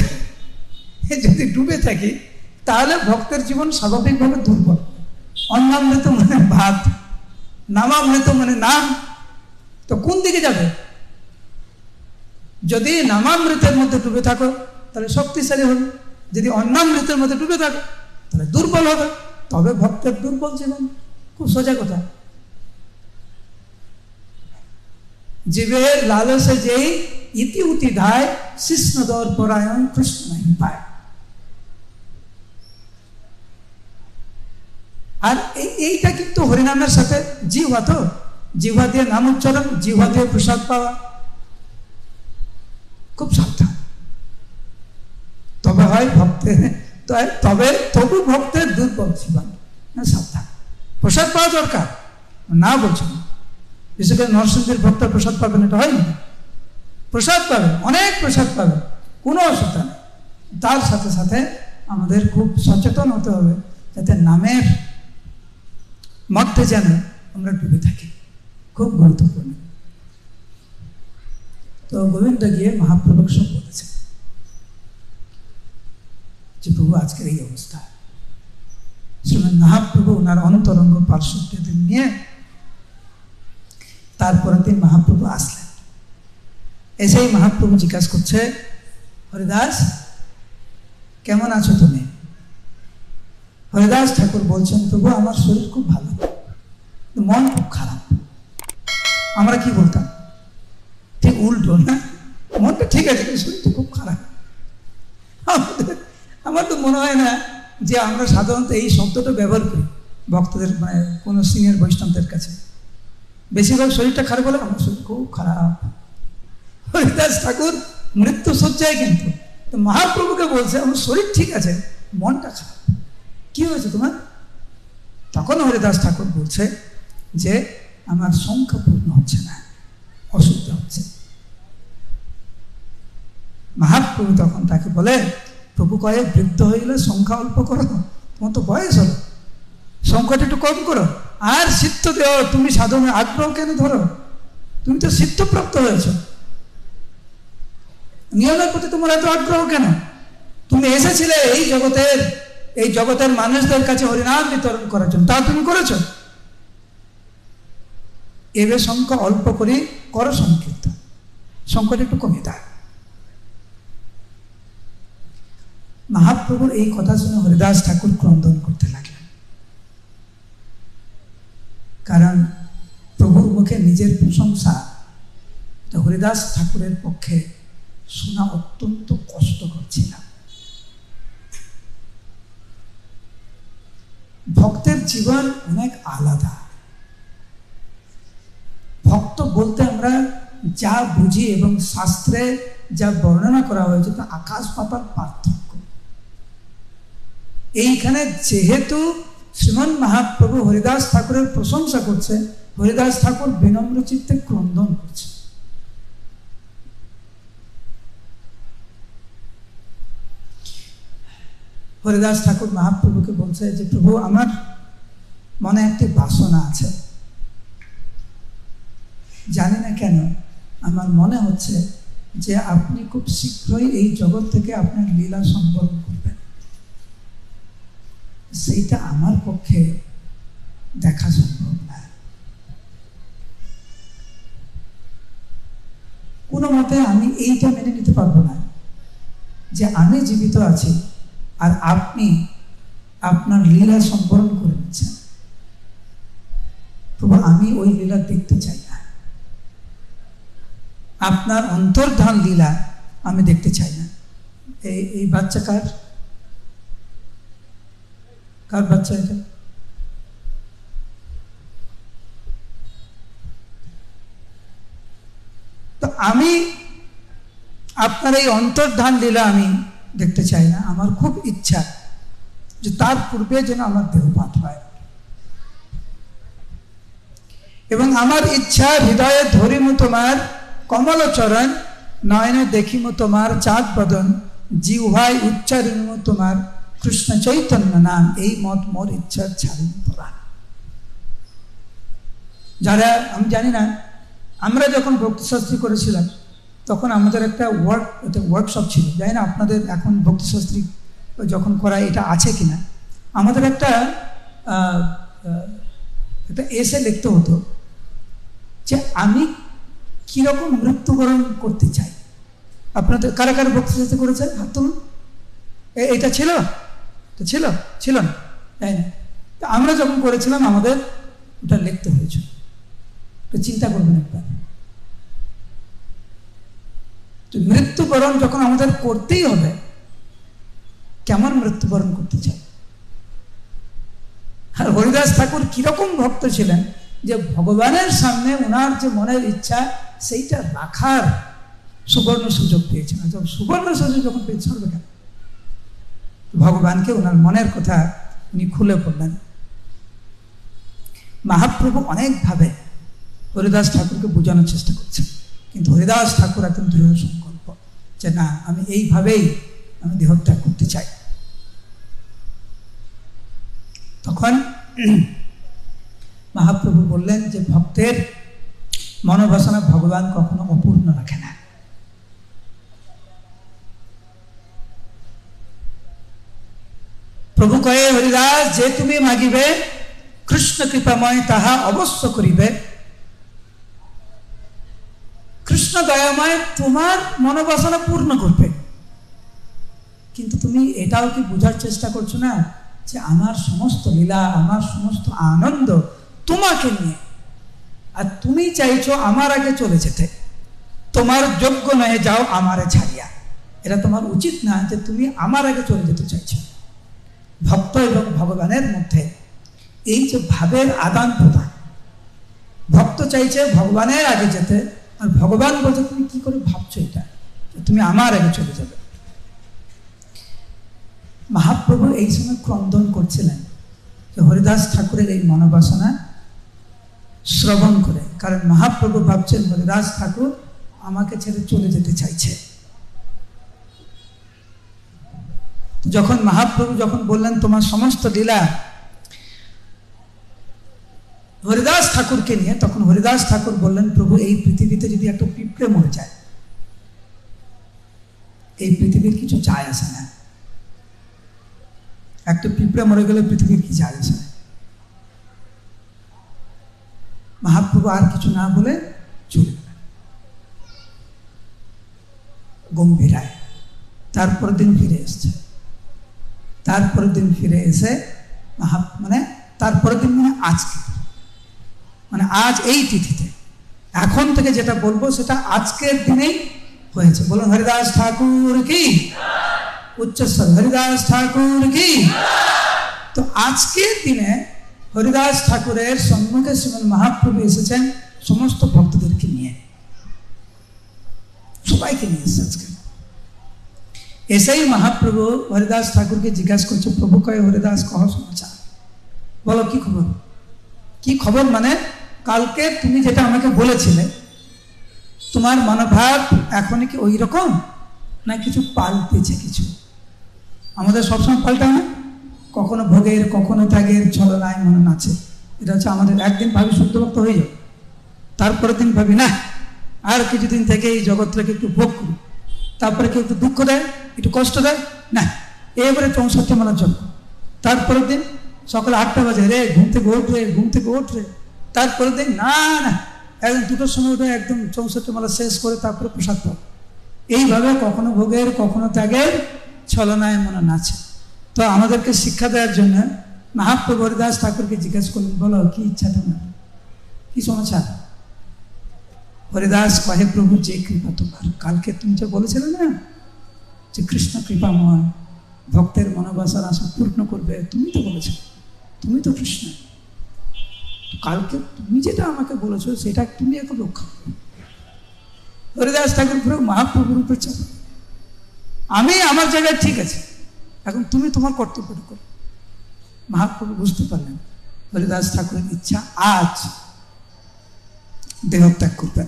যদি ডুবে থাকি, তাহলে ভক্তের জীবন স্বাভাবিকভাবে দুর্বল। অন্নামৃত মানে ভাত নামামৃত মানে নাম তো কোন দিকে যাবে? যদি নামামৃতের মধ্যে ডুবে থাকো, তাহলে শক্তিশালী হবে। যদি অন্নামৃতের মধ্যে ডুবে থাকো, তাহলে দুর্বল হবে। তবে ভক্তের দুর্বল জীবন খুব সোজা কথা। জীবের লালসে যেই ইতি উতি ধায় শিষ্ণদর পরায়ণ, কৃষ্ণ নাহি পায়। আর এইটা কিন্তু হরিনামের সাথে জিহ্বা তো। জিহ্বা দিয়ে নাম উচ্চারণ, জিহ্বা দিয়ে প্রসাদ পাওয়া। খুব সাবধান। তবে হয় ভক্তের তবে তবু ভক্তের দুর্বল জীবন। সাবধান। প্রসাদ পাওয়া দরকার। না বলছি বিশেষ করে নরসিংহের ভক্ত প্রসাদ পাবেন, এটা হয় না প্রসাদ পাবেন, অনেক প্রসাদ পাবেন। কোনো অসুবিধা নেই। তার সাথে সাথে আমাদের খুব সচেতন হতে হবে, যাতে নামের মধ্যে যেন আমরা ডুবে থাকি। খুব গুরুত্বপূর্ণ। তো গোবিন্দ গিয়ে মহাপ্রভুক সব বলেছে যে প্রভু আজকের এই অবস্থা শ্রীমান মহাপ্রভু ওনার অন্তরঙ্গ পার্শ্বদের নিয়ে তারপরের দিন মহাপ্রভু আসলেন। এসেই মহাপ্রভু জিজ্ঞাসা করছে, হরিদাস, কেমন আছো তুমি? হরিদাস ঠাকুর বলছেন, প্রভু, আমার শরীর খুব ভালো। মন খুব খারাপ। আমরা কি বলতাম? ঠিক উল্টো না। মনটা ঠিক আছে শরীরটা খুব খারাপ। আমার তো মনে হয় না যে আমরা সাধারণত এই শব্দটা ব্যবহার করি ভক্তদের মানে কোনো সিনিয়র বৈষ্ণবদের কাছে। বেশিরভাগ শরীরটা খারাপ হলে আমার শরীর খুব খারাপ। হরিদাস ঠাকুর মৃত্যু সজ্জায় কিন্তু। তো মহাপ্রভুকে বলছে, আমার শরীর ঠিক আছে, মনটা খারাপ। কি হয়েছে তোমার? তখন হরিদাস ঠাকুর বলছে যে, আমার সংখ্যা পূর্ণ হচ্ছে না অসুবিধা হচ্ছে। মহাপ্রভু তখন তাকে বলে প্রভু কয়ে, বৃদ্ধ গেলে সংখ্যা অল্প করো, তোমার তো বয়স হলো। সংখ্যাটা একটু কম করো। আর সিদ্ধ দেও তুমি সাধনের আগ্রহ কেন ধরো? তুমি তো সিদ্ধপ্রাপ্ত হয়েছ। নিয়মের প্রতি তোমার এত আগ্রহ কেন? তুমি এসেছিলে এই জগতের এই জগতের মানুষদের কাছে হরিনাম বিতরণ করার জন্য। তা তুমি করেছ? এবে সংখ্যা অল্প করে করো সংক্ষিপ্ত সংখ্যাটা একটু কমে দেয় মহাপ্রভুর এই কথা শুনে হরিদাস ঠাকুর ক্রন্দন করতে লাগলেন। কারণ প্রভুর মুখে নিজের প্রশংসা হরিদাস ঠাকুরের পক্ষে শোনা অত্যন্ত কষ্টকর ছিল। ভক্তের জীবন অনেক আলাদা। ভক্ত বলতে আমরা যা বুঝি এবং শাস্ত্রে যা বর্ণনা করা হয়েছে, তা আকাশ পাতার পার্থক্য। এইখানে যেহেতু শ্রীমন মহাপ্রভু হরিদাস ঠাকুরের প্রশংসা করছে হরিদাস ঠাকুর বিনম্র চিত্তে ক্রন্দন করছে। হরিদাস ঠাকুর মহাপ্রভুকে বলছে যে, প্রভু, আমার মনে একটি বাসনা আছে। জানি না কেন, আমার মনে হচ্ছে যে আপনি খুব শীঘ্রই এই জগৎ থেকে আপনার লীলা সম্বরণ করবেন। সেইটা আমার পক্ষে দেখা সম্ভব না। কোনো মতে আমি এইটা মেনে নিতে পারব না যে আমি জীবিত আছি আর আপনি আপনার লীলা সম্বরণ করে নিচ্ছেন। তবু আমি ওই লীলা দেখতে চাই না। আপনার অন্তর্ধান লীলা আমি দেখতে চাই না। এই এই বাচ্চা কার বাচ্চা এটা? তো আমি আপনার এই অন্তর্ধান লীলা আমি দেখতে চাই না। আমার খুব ইচ্ছা যে তার পূর্বে যেন আমার দেহপাত হয়। এবং আমার ইচ্ছা, হৃদয়ে ধরিমু তোমার কমলচরণ নয়নে দেখিমু তোমার, চাঁদ বদন, জিহ্বায় উচ্চারিমু তোমার কৃষ্ণ চৈতন্য নাম এই মত মোর ইচ্ছার ছাড়িন পুরাণ যারা, আমি জানি না, আমরা যখন ভক্তিশাস্ত্রী করেছিলাম, তখন আমাদের একটা ওয়ার্ক ওয়ার্কশপ ছিল। জানি না আপনাদের এখন ভক্তিশাস্ত্রী যখন করা এটা আছে কিনা। আমাদের একটা একটা এসে লিখতে হতো যে আমি কীরকম মৃত্যুবরণ করতে চাই। আপনাদের, কারা কারা ভক্তিশাস্ত্রী করেছেন হাত তুলুন। এটা ছিল? তো ছিল ছিল না। তাই না। তো আমরা যখন করেছিলাম, আমাদের ওটা লিখতে হয়েছিল। তো চিন্তা করবেন একবার। তো মৃত্যুবরণ যখন আমাদের করতেই হবে, কেমন মৃত্যুবরণ করতে চাই? আর হরিদাস ঠাকুর কীরকম ভক্ত ছিলেন যে ভগবানের সামনে ওনার যে মনের ইচ্ছা, সেইটা রাখার সুবর্ণ সুযোগ পেয়েছেন সুবর্ণ সুযোগ যখন পেয়ে ছাড়বে কেন ভগবানকে ওনার মনের কথা উনি খুলে পড়লেন মহাপ্রভু অনেকভাবে হরিদাস ঠাকুরকে বোঝানোর চেষ্টা করছেন। কিন্তু হরিদাস ঠাকুর একদম দৃঢ় সংকল্প যে না, আমি এইভাবেই আমি দেহত্যাগ করতে চাই। তখন মহাপ্রভু বললেন যে ভক্তের মনোবাসনা ভগবান কখনো অপূর্ণ রাখে না। প্রভু কয়ে হরিদাস, যে তুমি মাগিবে, কৃষ্ণ কৃপাময় তাহা অবশ্য করিবে। কৃষ্ণ দয়াময় তোমার মনোবাসনা পূর্ণ করবে। কিন্তু তুমি এটাও কি বোঝার চেষ্টা করছ না, যে আমার সমস্ত লীলা, আমার সমস্ত আনন্দ তোমাকে নিয়ে, আর তুমি চাইছো আমার আগে চলে যেতে। তোমার যোগ্য নয় যাও আমারে ছাড়িয়া। এটা তোমার উচিত না যে তুমি আমার আগে চলে যেতে চাইছো। ভক্ত এবং ভগবানের মধ্যে। এই যে ভাবের আদান প্রদান ভক্ত চাইছে ভগবানের আগে যেতে, আর ভগবান বলছে, তুমি কি করে ভাবছ এটা? তুমি আমার আগে চলে যাবে। মহাপ্রভু এই সময় ক্রন্দন করছিলেন যে হরিদাস ঠাকুরের এই মনোবাসনা শ্রবণ করে। কারণ মহাপ্রভু ভাবছেন, হরিদাস ঠাকুর আমাকে ছেড়ে চলে যেতে চাইছে। যখন মহাপ্রভু যখন বললেন, তোমার সমস্ত লীলা হরিদাস ঠাকুরকে নিয়ে, তখন হরিদাস ঠাকুর বললেন, প্রভু, এই পৃথিবীতে যদি একটা পিঁপড়ে মরে যায়, এই পৃথিবীর কিছু চায় আসে না। একটা পিঁপড়ে মরে গেলে পৃথিবীর কি চায় আসে না? মহাপ্রভু আর কিছু না বলে চলে গম্ভীরায়। তারপর দিন ফিরে এসছে। তারপরের দিন ফিরে এসে মহা মানে তারপরের দিন মানে আজকে। মানে আজ এই তিথিতে। এখন থেকে যেটা বলব সেটা আজকের দিনেই হয়েছে। বলুন, হরিদাস ঠাকুর কি? উচ্চস্বর, হরিদাস ঠাকুর কি? তো আজকের দিনে হরিদাস ঠাকুরের সম্মুখে শ্রীমন মহাপ্রভু এসেছেন সমস্ত ভক্তদেরকে নিয়ে। সবাইকে নিয়ে এসেছে আজকে। এসেই মহাপ্রভু হরিদাস ঠাকুরকে জিজ্ঞাসা করছে, প্রভু কয়ে হরিদাস, কহ সমাচার বলো, কি খবর? কি খবর মানে কালকে তুমি যেটা আমাকে বলেছিলে, তোমার মনোভাব এখনই কি ওই রকম না কিছু পাল্টেছে কিছু? আমাদের সবসময় পাল্টায় না? কখনো ভোগের, কখনো ত্যাগের ছলনায় মনে নাচে। এটা হচ্ছে আমাদের একদিন ভাবি শুদ্ধভক্ত হয়ে যাবে তারপরের দিন ভাবি, না, আর কিছুদিন থেকে এই জগৎটাকে একটু ভোগ করি। তারপরে কেউ একটু দুঃখ দেয়, একটু কষ্ট দেয়, না, এবারে চৌষট্টি মালার জন্য। তারপরের দিন সকালে আটটা বাজে, রে, ঘুম থেকে ওঠ রে, ঘুম থেকে ওঠ রে। তারপরের দিন, না না, একদম দুটোর সময় উঠে একদম চৌষট্টি মালা শেষ করে তারপরে প্রসাদ পাব। এইভাবে কখনো ভোগের, কখনো ত্যাগের ছলনায় মনে নাচে। তো আমাদেরকে শিক্ষা দেওয়ার জন্য মহাপ্রভু হরিদাস ঠাকুরকে জিজ্ঞেস করলেন, বলো, কি ইচ্ছা তোমার? কি সমাচার হরিদাস কহে, প্রভু, যে কৃপা তোমার। কালকে তুমি যে বলেছিলে না যে, কৃষ্ণ কৃপাময়, ভক্তের মনোবাসার আশা পূর্ণ করবে, তুমি তো বলেছ, তুমি তো কৃষ্ণ। কালকে তুমি যেটা আমাকে বলেছ, সেটা তুমি এখন রক্ষা করো। হরিদাস ঠাকুর পুরো মহাপ্রভুর উপর চাপ। আমি আমার জায়গায় ঠিক আছে। এখন তুমি তোমার কর্তব্যটা করো। মহাপ্রভু বুঝতে পারলেন, হরিদাস ঠাকুরের ইচ্ছা আজ দেহত্যাগ করবেন।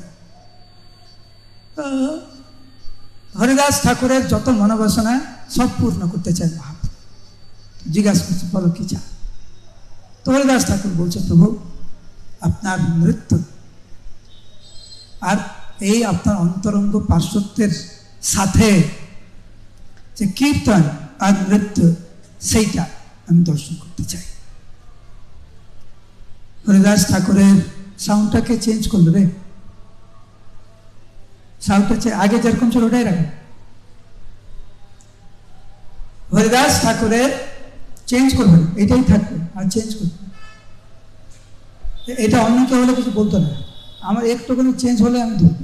হরিদাস ঠাকুরের যত মনোবাসনা, সব পূর্ণ করতে চায় মহাপ্রভু। জিজ্ঞাসা করছে, বলো কি চা তো হরিদাস ঠাকুর বলছে, প্রভু, আপনার মৃত্যু আর এই আপনার অন্তরঙ্গ পার্শ্বত্বের সাথে যে কীর্তন আর নৃত্য, সেইটা আমি দর্শন করতে চাই। হরিদাস ঠাকুরের সাউন্ডটাকে চেঞ্জ করল রে। সাউন্ডটা আগে যেরকম ছিল ওটাই রাখো হরিদাস ঠাকুরের চেঞ্জ করবেন, এটাই থাকবে, আর চেঞ্জ করবে এটা অন্য কেউ হলে কিছু বলতো না। আমার একটুখানি চেঞ্জ হলে আমি ধরব।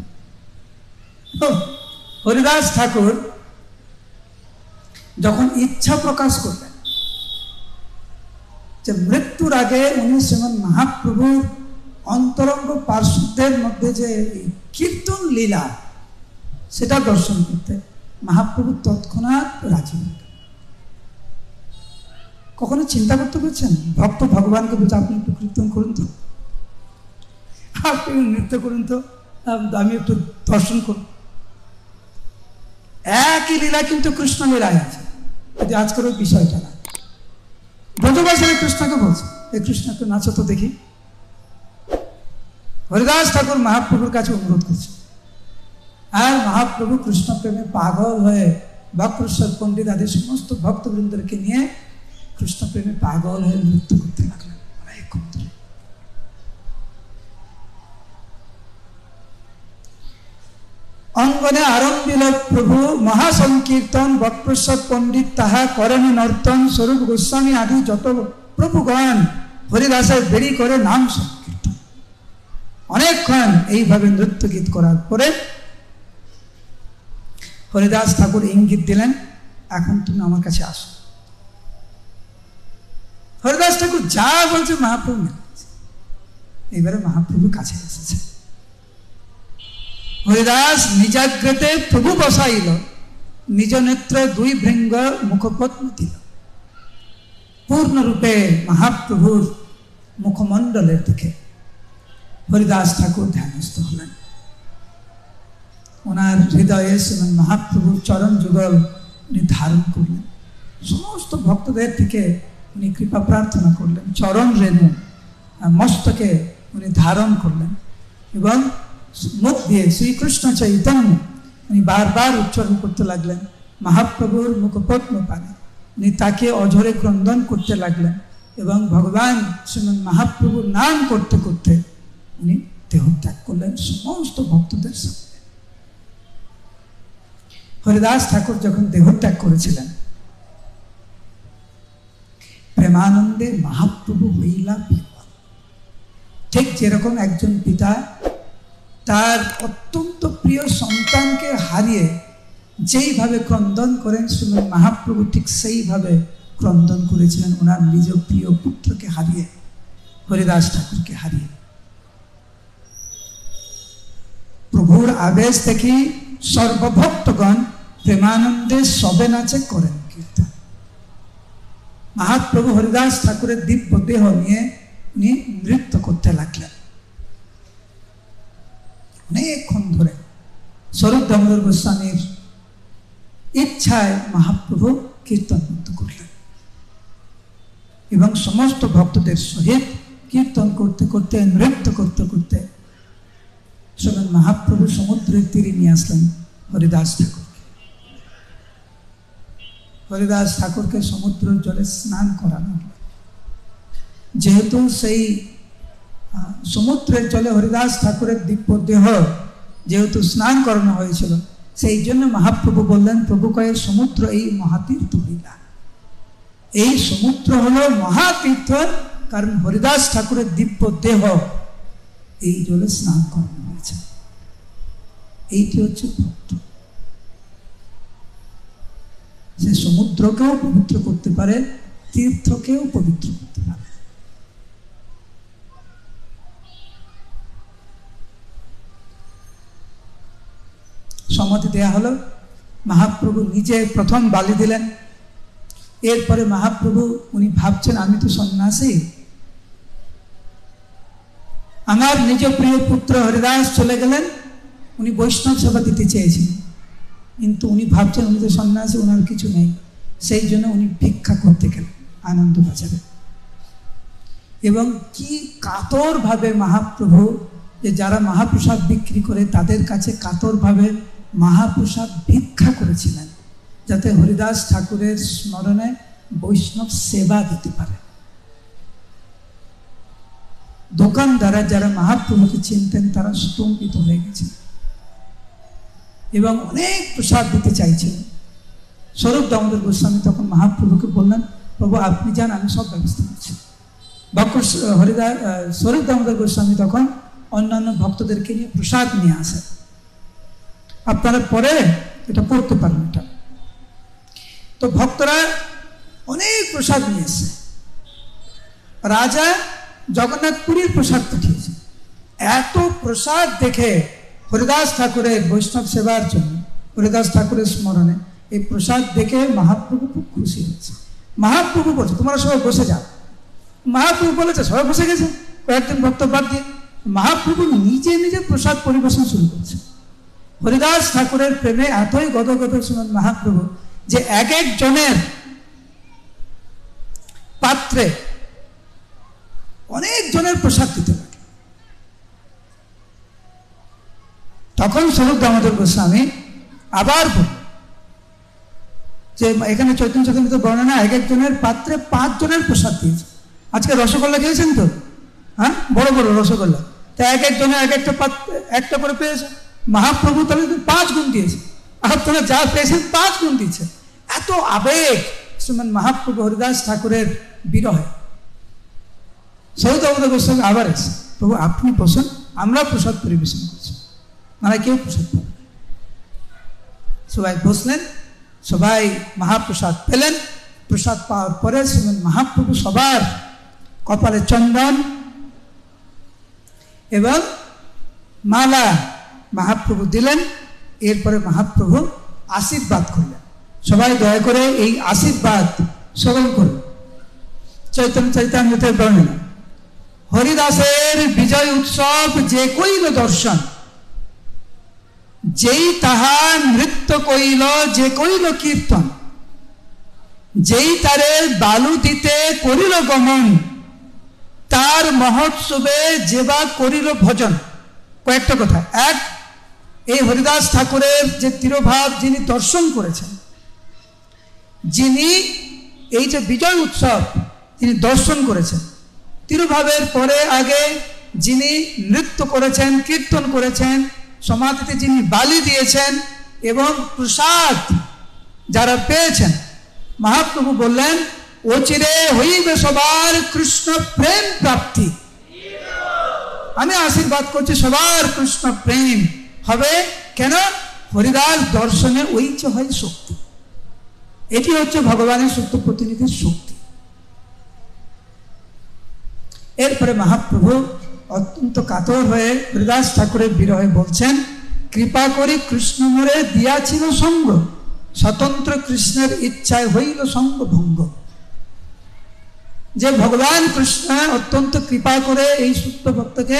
হরিদাস ঠাকুর যখন ইচ্ছা প্রকাশ করলেন, যে মৃত্যুর আগে উনি শ্রীমন মহাপ্রভুর অন্তরঙ্গ পার্শ্বদের মধ্যে যে কীর্তন লীলা সেটা দর্শন করতে। মহাপ্রভু তৎক্ষণাৎ রাজি কখনো চিন্তা করতে পারছেন ভক্ত ভগবানকে বলছে, আপনি একটু কীর্তন করুন তো। আপনি নৃত্য করুন তো, আমি একটু দর্শন করুন। একই লীলা কিন্তু কৃষ্ণ লীলায় আছে। যদি আজকের ওই বিষয়টা না। ব্রজবাসনে কৃষ্ণকে বলছে এই কৃষ্ণকে নাচো তো দেখি। হরিদাস ঠাকুর মহাপ্রভুর কাছে অনুরোধ করছে। আর মহাপ্রভু কৃষ্ণ প্রেমে পাগল হয়ে বক্রেশ্বর পণ্ডিত আদি সমস্ত ভক্তবৃন্দকে নিয়ে কৃষ্ণ প্রেমে পাগল হয়ে নৃত্য করতে লাগলেন। অনেকক্ষণ ধরে অঙ্গনে আরম্ভিল প্রভু, মহাসংকীর্তন বক্রেশ্বর পণ্ডিত তাহা করেন নর্তন স্বরূপ গোস্বামী আদি যত প্রভুগণ হরিদাসের বেরি করে নাম সংকীর্তন। অনেকক্ষণ এইভাবে নৃত্য গীত করার পরে হরিদাস ঠাকুর ইঙ্গিত দিলেন, এখন তুমি আমার কাছে আসো। হরিদাস ঠাকুর যা বলছে মহাপ্রভু এবারে মহাপ্রভু কাছে এসেছে। হরিদাস নিজাগ্রতে প্রভু বসাইল, নিজ নেত্র দুই ভৃঙ্গ মুখপদ্ম দিল। পূর্ণরূপে মহাপ্রভুর মুখমণ্ডলের দিকে হরিদাস ঠাকুর ধ্যানস্থ হলেন। ওনার হৃদয়ে শ্রীমান মহাপ্রভুর চরণ যুগল উনি ধারণ করলেন। সমস্ত ভক্তদের থেকে উনি কৃপা প্রার্থনা করলেন। চরণ রেণু মস্তকে উনি ধারণ করলেন এবং মুখ দিয়ে শ্রীকৃষ্ণ চৈতন্য উনি বারবার উচ্চারণ করতে লাগলেন। মহাপ্রভুর মুখপদ্ম পানে উনি তাকে অঝরে ক্রন্দন করতে লাগলেন এবং ভগবান শ্রীমন মহাপ্রভুর নাম করতে করতে উনি দেহত্যাগ করলেন। সমস্ত ভক্তদের সামনে হরিদাস ঠাকুর যখন দেহত্যাগ করেছিলেন, প্রেমানন্দে মহাপ্রভু হইলা ঠিক যেরকম একজন পিতা তার অত্যন্ত প্রিয় সন্তানকে হারিয়ে যেইভাবে ক্রন্দন করেন শ্রীমদ মহাপ্রভু ঠিক সেইভাবে ক্রন্দন করেছিলেন ওনার নিজ প্রিয় পুত্রকে হারিয়ে, হরিদাস ঠাকুরকে হারিয়ে। প্রভুর আবেশ দেখি সর্বভক্তগণ প্রেমানন্দে সবে নাচে করেন কীর্তন। মহাপ্রভু হরিদাস ঠাকুরের দিব্য দেহ নিয়ে উনি নৃত্য করতে লাগলেন। অনেকক্ষণ ধরে স্বরূপ দামোদর গোস্বামীর ইচ্ছায় মহাপ্রভু কীর্তন মুক্ত করলেন। এবং সমস্ত ভক্তদের সহিত কীর্তন করতে করতে, নৃত্য করতে করতে শ্রীমান মহাপ্রভু সমুদ্রের তীরে নিয়ে আসলেন হরিদাস ঠাকুরকে হরিদাস ঠাকুরকে সমুদ্রের জলে স্নান করানো। যেহেতু সেই সমুদ্রের জলে হরিদাস ঠাকুরের দিব্য দেহ যেহেতু স্নান করানো হয়েছিল, সেই জন্য মহাপ্রভু বললেন, প্রভু কয়ের সমুদ্র এই মহাতীর্থ হইলা। এই সমুদ্র হলো মহাতীর্থ, কারণ হরিদাস ঠাকুরের দিব্য দেহ এই জলে স্নান করানো হয়েছে। এইটি হচ্ছে ভক্ত। সে সমুদ্রকেও পবিত্র করতে পারে, তীর্থকেও পবিত্র করতে পারে। সম্মতি দেয়া হলো, মহাপ্রভু নিজে প্রথম বালি দিলেন। এরপরে মহাপ্রভু, উনি ভাবছেন, আমি তো সন্ন্যাসী। আমার নিজ প্রিয় পুত্র হরিদাস চলে গেলেন, উনি বৈষ্ণব সেবা দিতে চেয়েছিলেন। কিন্তু উনি ভাবছেন উনি তো সন্ন্যাসী ওনার কিছু নেই। সেই জন্য উনি ভিক্ষা করতে গেলেন, আনন্দ বাজারে। এবং কি কাতরভাবে মহাপ্রভু, যে যারা মহাপ্রসাদ বিক্রি করে, তাদের কাছে কাতরভাবে মহাপ্রসাদ ভিক্ষা করেছিলেন, যাতে হরিদাস ঠাকুরের স্মরণে বৈষ্ণব সেবা দিতে পারে। দোকানদারা যারা মহাপ্রভুকে চিনতেন, তারা স্তম্ভিত হয়ে গেছেন এবং অনেক প্রসাদ দিতে চাইছিলেন স্বরূপ দামোদর গোস্বামী তখন মহাপ্রভুকে বললেন, প্রভু, আপনি যান, আমি সব ব্যবস্থা করছি। ভক্ত হরিদাস স্বরূপ দামোদর গোস্বামী তখন অন্যান্য ভক্তদেরকে নিয়ে প্রসাদ নিয়ে আসে আপনারা পরে এটা পড়তে পারেন এটা। তো ভক্তরা অনেক প্রসাদ নিয়ে এসছে রাজা জগন্নাথ পুরীর প্রসাদ পাঠিয়েছে এত প্রসাদ দেখে হরিদাস ঠাকুরের বৈষ্ণব সেবার জন্য, হরিদাস ঠাকুরের স্মরণে এই প্রসাদ দেখে মহাপ্রভু খুব খুশি হয়েছে। মহাপ্রভু বলছে, তোমরা সবাই বসে যাও। মহাপ্রভু বলেছে, সবাই বসে গেছে? কয়েকদিন বক্তব্য দিয়ে, মহাপ্রভু নিজে নিজে প্রসাদ পরিবেশন শুরু করছে। হরিদাস ঠাকুরের প্রেমে এতই গদগদ শুনেন মহাপ্রভু যে এক এক জনের পাত্রে অনেক জনের প্রসাদ দিতে লাগে তখন স্বরূপ দামোদর গোস্বামী আবার যে, এখানে চৈতন্য চৈতন্য বর্ণনা, এক একজনের পাত্রে পাঁচ জনের প্রসাদ দিয়েছে। আজকে রসগোল্লা খেয়েছেন তো? হ্যাঁ? বড় বড় রসগোল্লা। তা এক একজনের এক একটা পাত্র একটা করে পেয়েছে। মহাপ্রভু তাহলে পাঁচ গুণ দিয়েছে। আপনারা যা পেয়েছেন পাঁচ গুণ দিচ্ছে এত আবেগ শ্রীমান মহাপ্রভু হরিদাস ঠাকুরের বিরহে। সৌদ গোস্বামী আবার এসে প্রভু, আপনি বসুন, আমরা প্রসাদ পরিবেশন করছি মানে কেউ প্রসাদ পাবেন সবাই বসলেন, সবাই মহাপ্রসাদ পেলেন। প্রসাদ পাওয়ার পরে শ্রীমান মহাপ্রভু সবার কপালে চন্দন এবং মালা মহাপ্রভু দিলেন। এরপরে মহাপ্রভু আশীর্বাদ করলেন। সবাই দয়া করে এই আশীর্বাদ স্মরণ করুন। চৈতন্য চৈতন্যতের বর্ণনা, হরিদাসের বিজয় উৎসব যে কইল দর্শন যেই তাহা নৃত্য কইল, যে কইল কীর্তন, যেই তারে বালু দিতে করিল গমন, তার মহোৎসবে যেবা করিল ভজন। কয়েকটা কথা। এক, এই হরিদাস ঠাকুরের যে তিরোভাব যিনি দর্শন করেছেন, যিনি এই যে বিজয় উৎসব তিনি দর্শন করেছেন, তিরুভাবের পরে আগে যিনি নৃত্য করেছেন, কীর্তন করেছেন সমাধিতে যিনি বালি দিয়েছেন এবং প্রসাদ যারা পেয়েছেন, মহাপ্রভু বললেন, ও চিরে হইবে সবার কৃষ্ণ প্রেম প্রাপ্তি। আমি আশীর্বাদ করছি, সবার কৃষ্ণ প্রেম হবে। কেন? হরিদাস দর্শনে ওই যে হয় শক্তি। এটি হচ্ছে ভগবানের সত্য প্রতিনিধির শক্তি। এরপরে মহাপ্রভু অত্যন্ত কাতর হয়ে হরিদাস ঠাকুরের বিরহে বলছেন, কৃপা করি কৃষ্ণ মোরে দিয়াছিল সঙ্গ, স্বতন্ত্র কৃষ্ণের ইচ্ছায় হইল সঙ্গ ভঙ্গ। যে ভগবান কৃষ্ণ অত্যন্ত কৃপা করে এই সূত্র ভক্তকে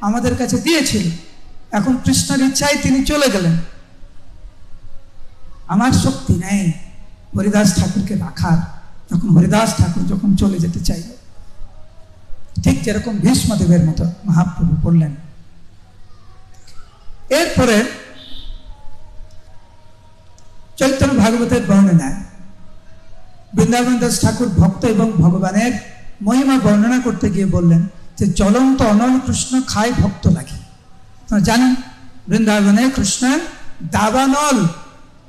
আমাদের কাছে দিয়েছিল, এখন কৃষ্ণের ইচ্ছায় তিনি চলে গেলেন। আমার শক্তি নেই হরিদাস ঠাকুরকে রাখার। তখন হরিদাস ঠাকুর যখন চলে যেতে চাইল ঠিক যেরকম ভীষ্মদেবের মতো মহাপ্রভু পড়লেন। এরপরে চৈতন্য ভাগবতের বর্ণনায় বৃন্দাবন দাস ঠাকুর ভক্ত এবং ভগবানের মহিমা বর্ণনা করতে গিয়ে বললেন যে জ্বলন্ত অনল কৃষ্ণ খায় ভক্ত লাগে জানেন, বৃন্দাবনে কৃষ্ণ দাবানল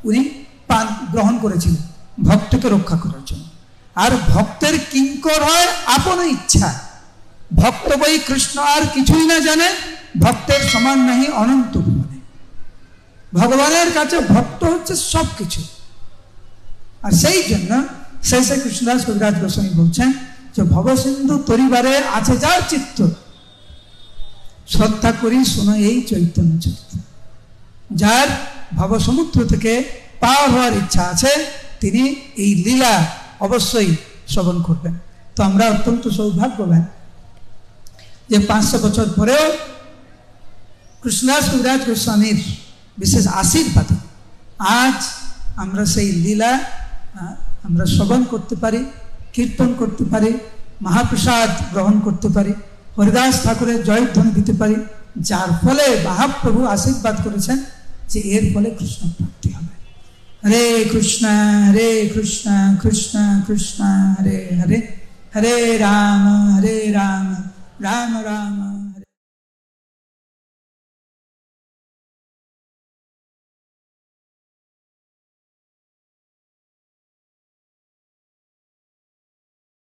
উনি পান, গ্রহণ করেছিলেন ভক্তকে রক্ষা করার জন্য। আর ভক্তের কিঙ্কর হয়, আপন ইচ্ছা। ভক্ত বই কৃষ্ণ আর কিছুই না জানে, ভক্তের সমান নাহি অনন্ত ভুবনে। ভগবানের কাছে ভক্ত হচ্ছে সব কিছু আর সেই জন্য সেই সেই কৃষ্ণদাস কবিরাজ গোস্বামী বলছেন যে, ভবসিন্ধু পরিবারে আছে যার চিত্ত। শ্রদ্ধা করি শোনো এই চৈতন্য চরিত্র। যার ভবসমুদ্র থেকে পার হওয়ার ইচ্ছা আছে, তিনি এই লীলা অবশ্যই শ্রবণ করবেন। তো আমরা অত্যন্ত সৌভাগ্যবান যে পাঁচশো বছর পরেও কৃষ্ণদাস কবিরাজ গোস্বামীর বিশেষ আশীর্বাদ। আজ আমরা সেই লীলা আমরা শ্রবণ করতে পারি, কীর্তন করতে পারি, মহাপ্রসাদ গ্রহণ করতে পারি, হরিদাস ঠাকুরের জয়ধ্বনি দিতে পারি, যার ফলে মহাপ্রভু আশীর্বাদ করেছেন যে এর ফলে কৃষ্ণ প্রাপ্তি হবে। হরে কৃষ্ণ হরে কৃষ্ণ কৃষ্ণ কৃষ্ণ, হরে হরে হরে রাম হরে রাম। রাম রাম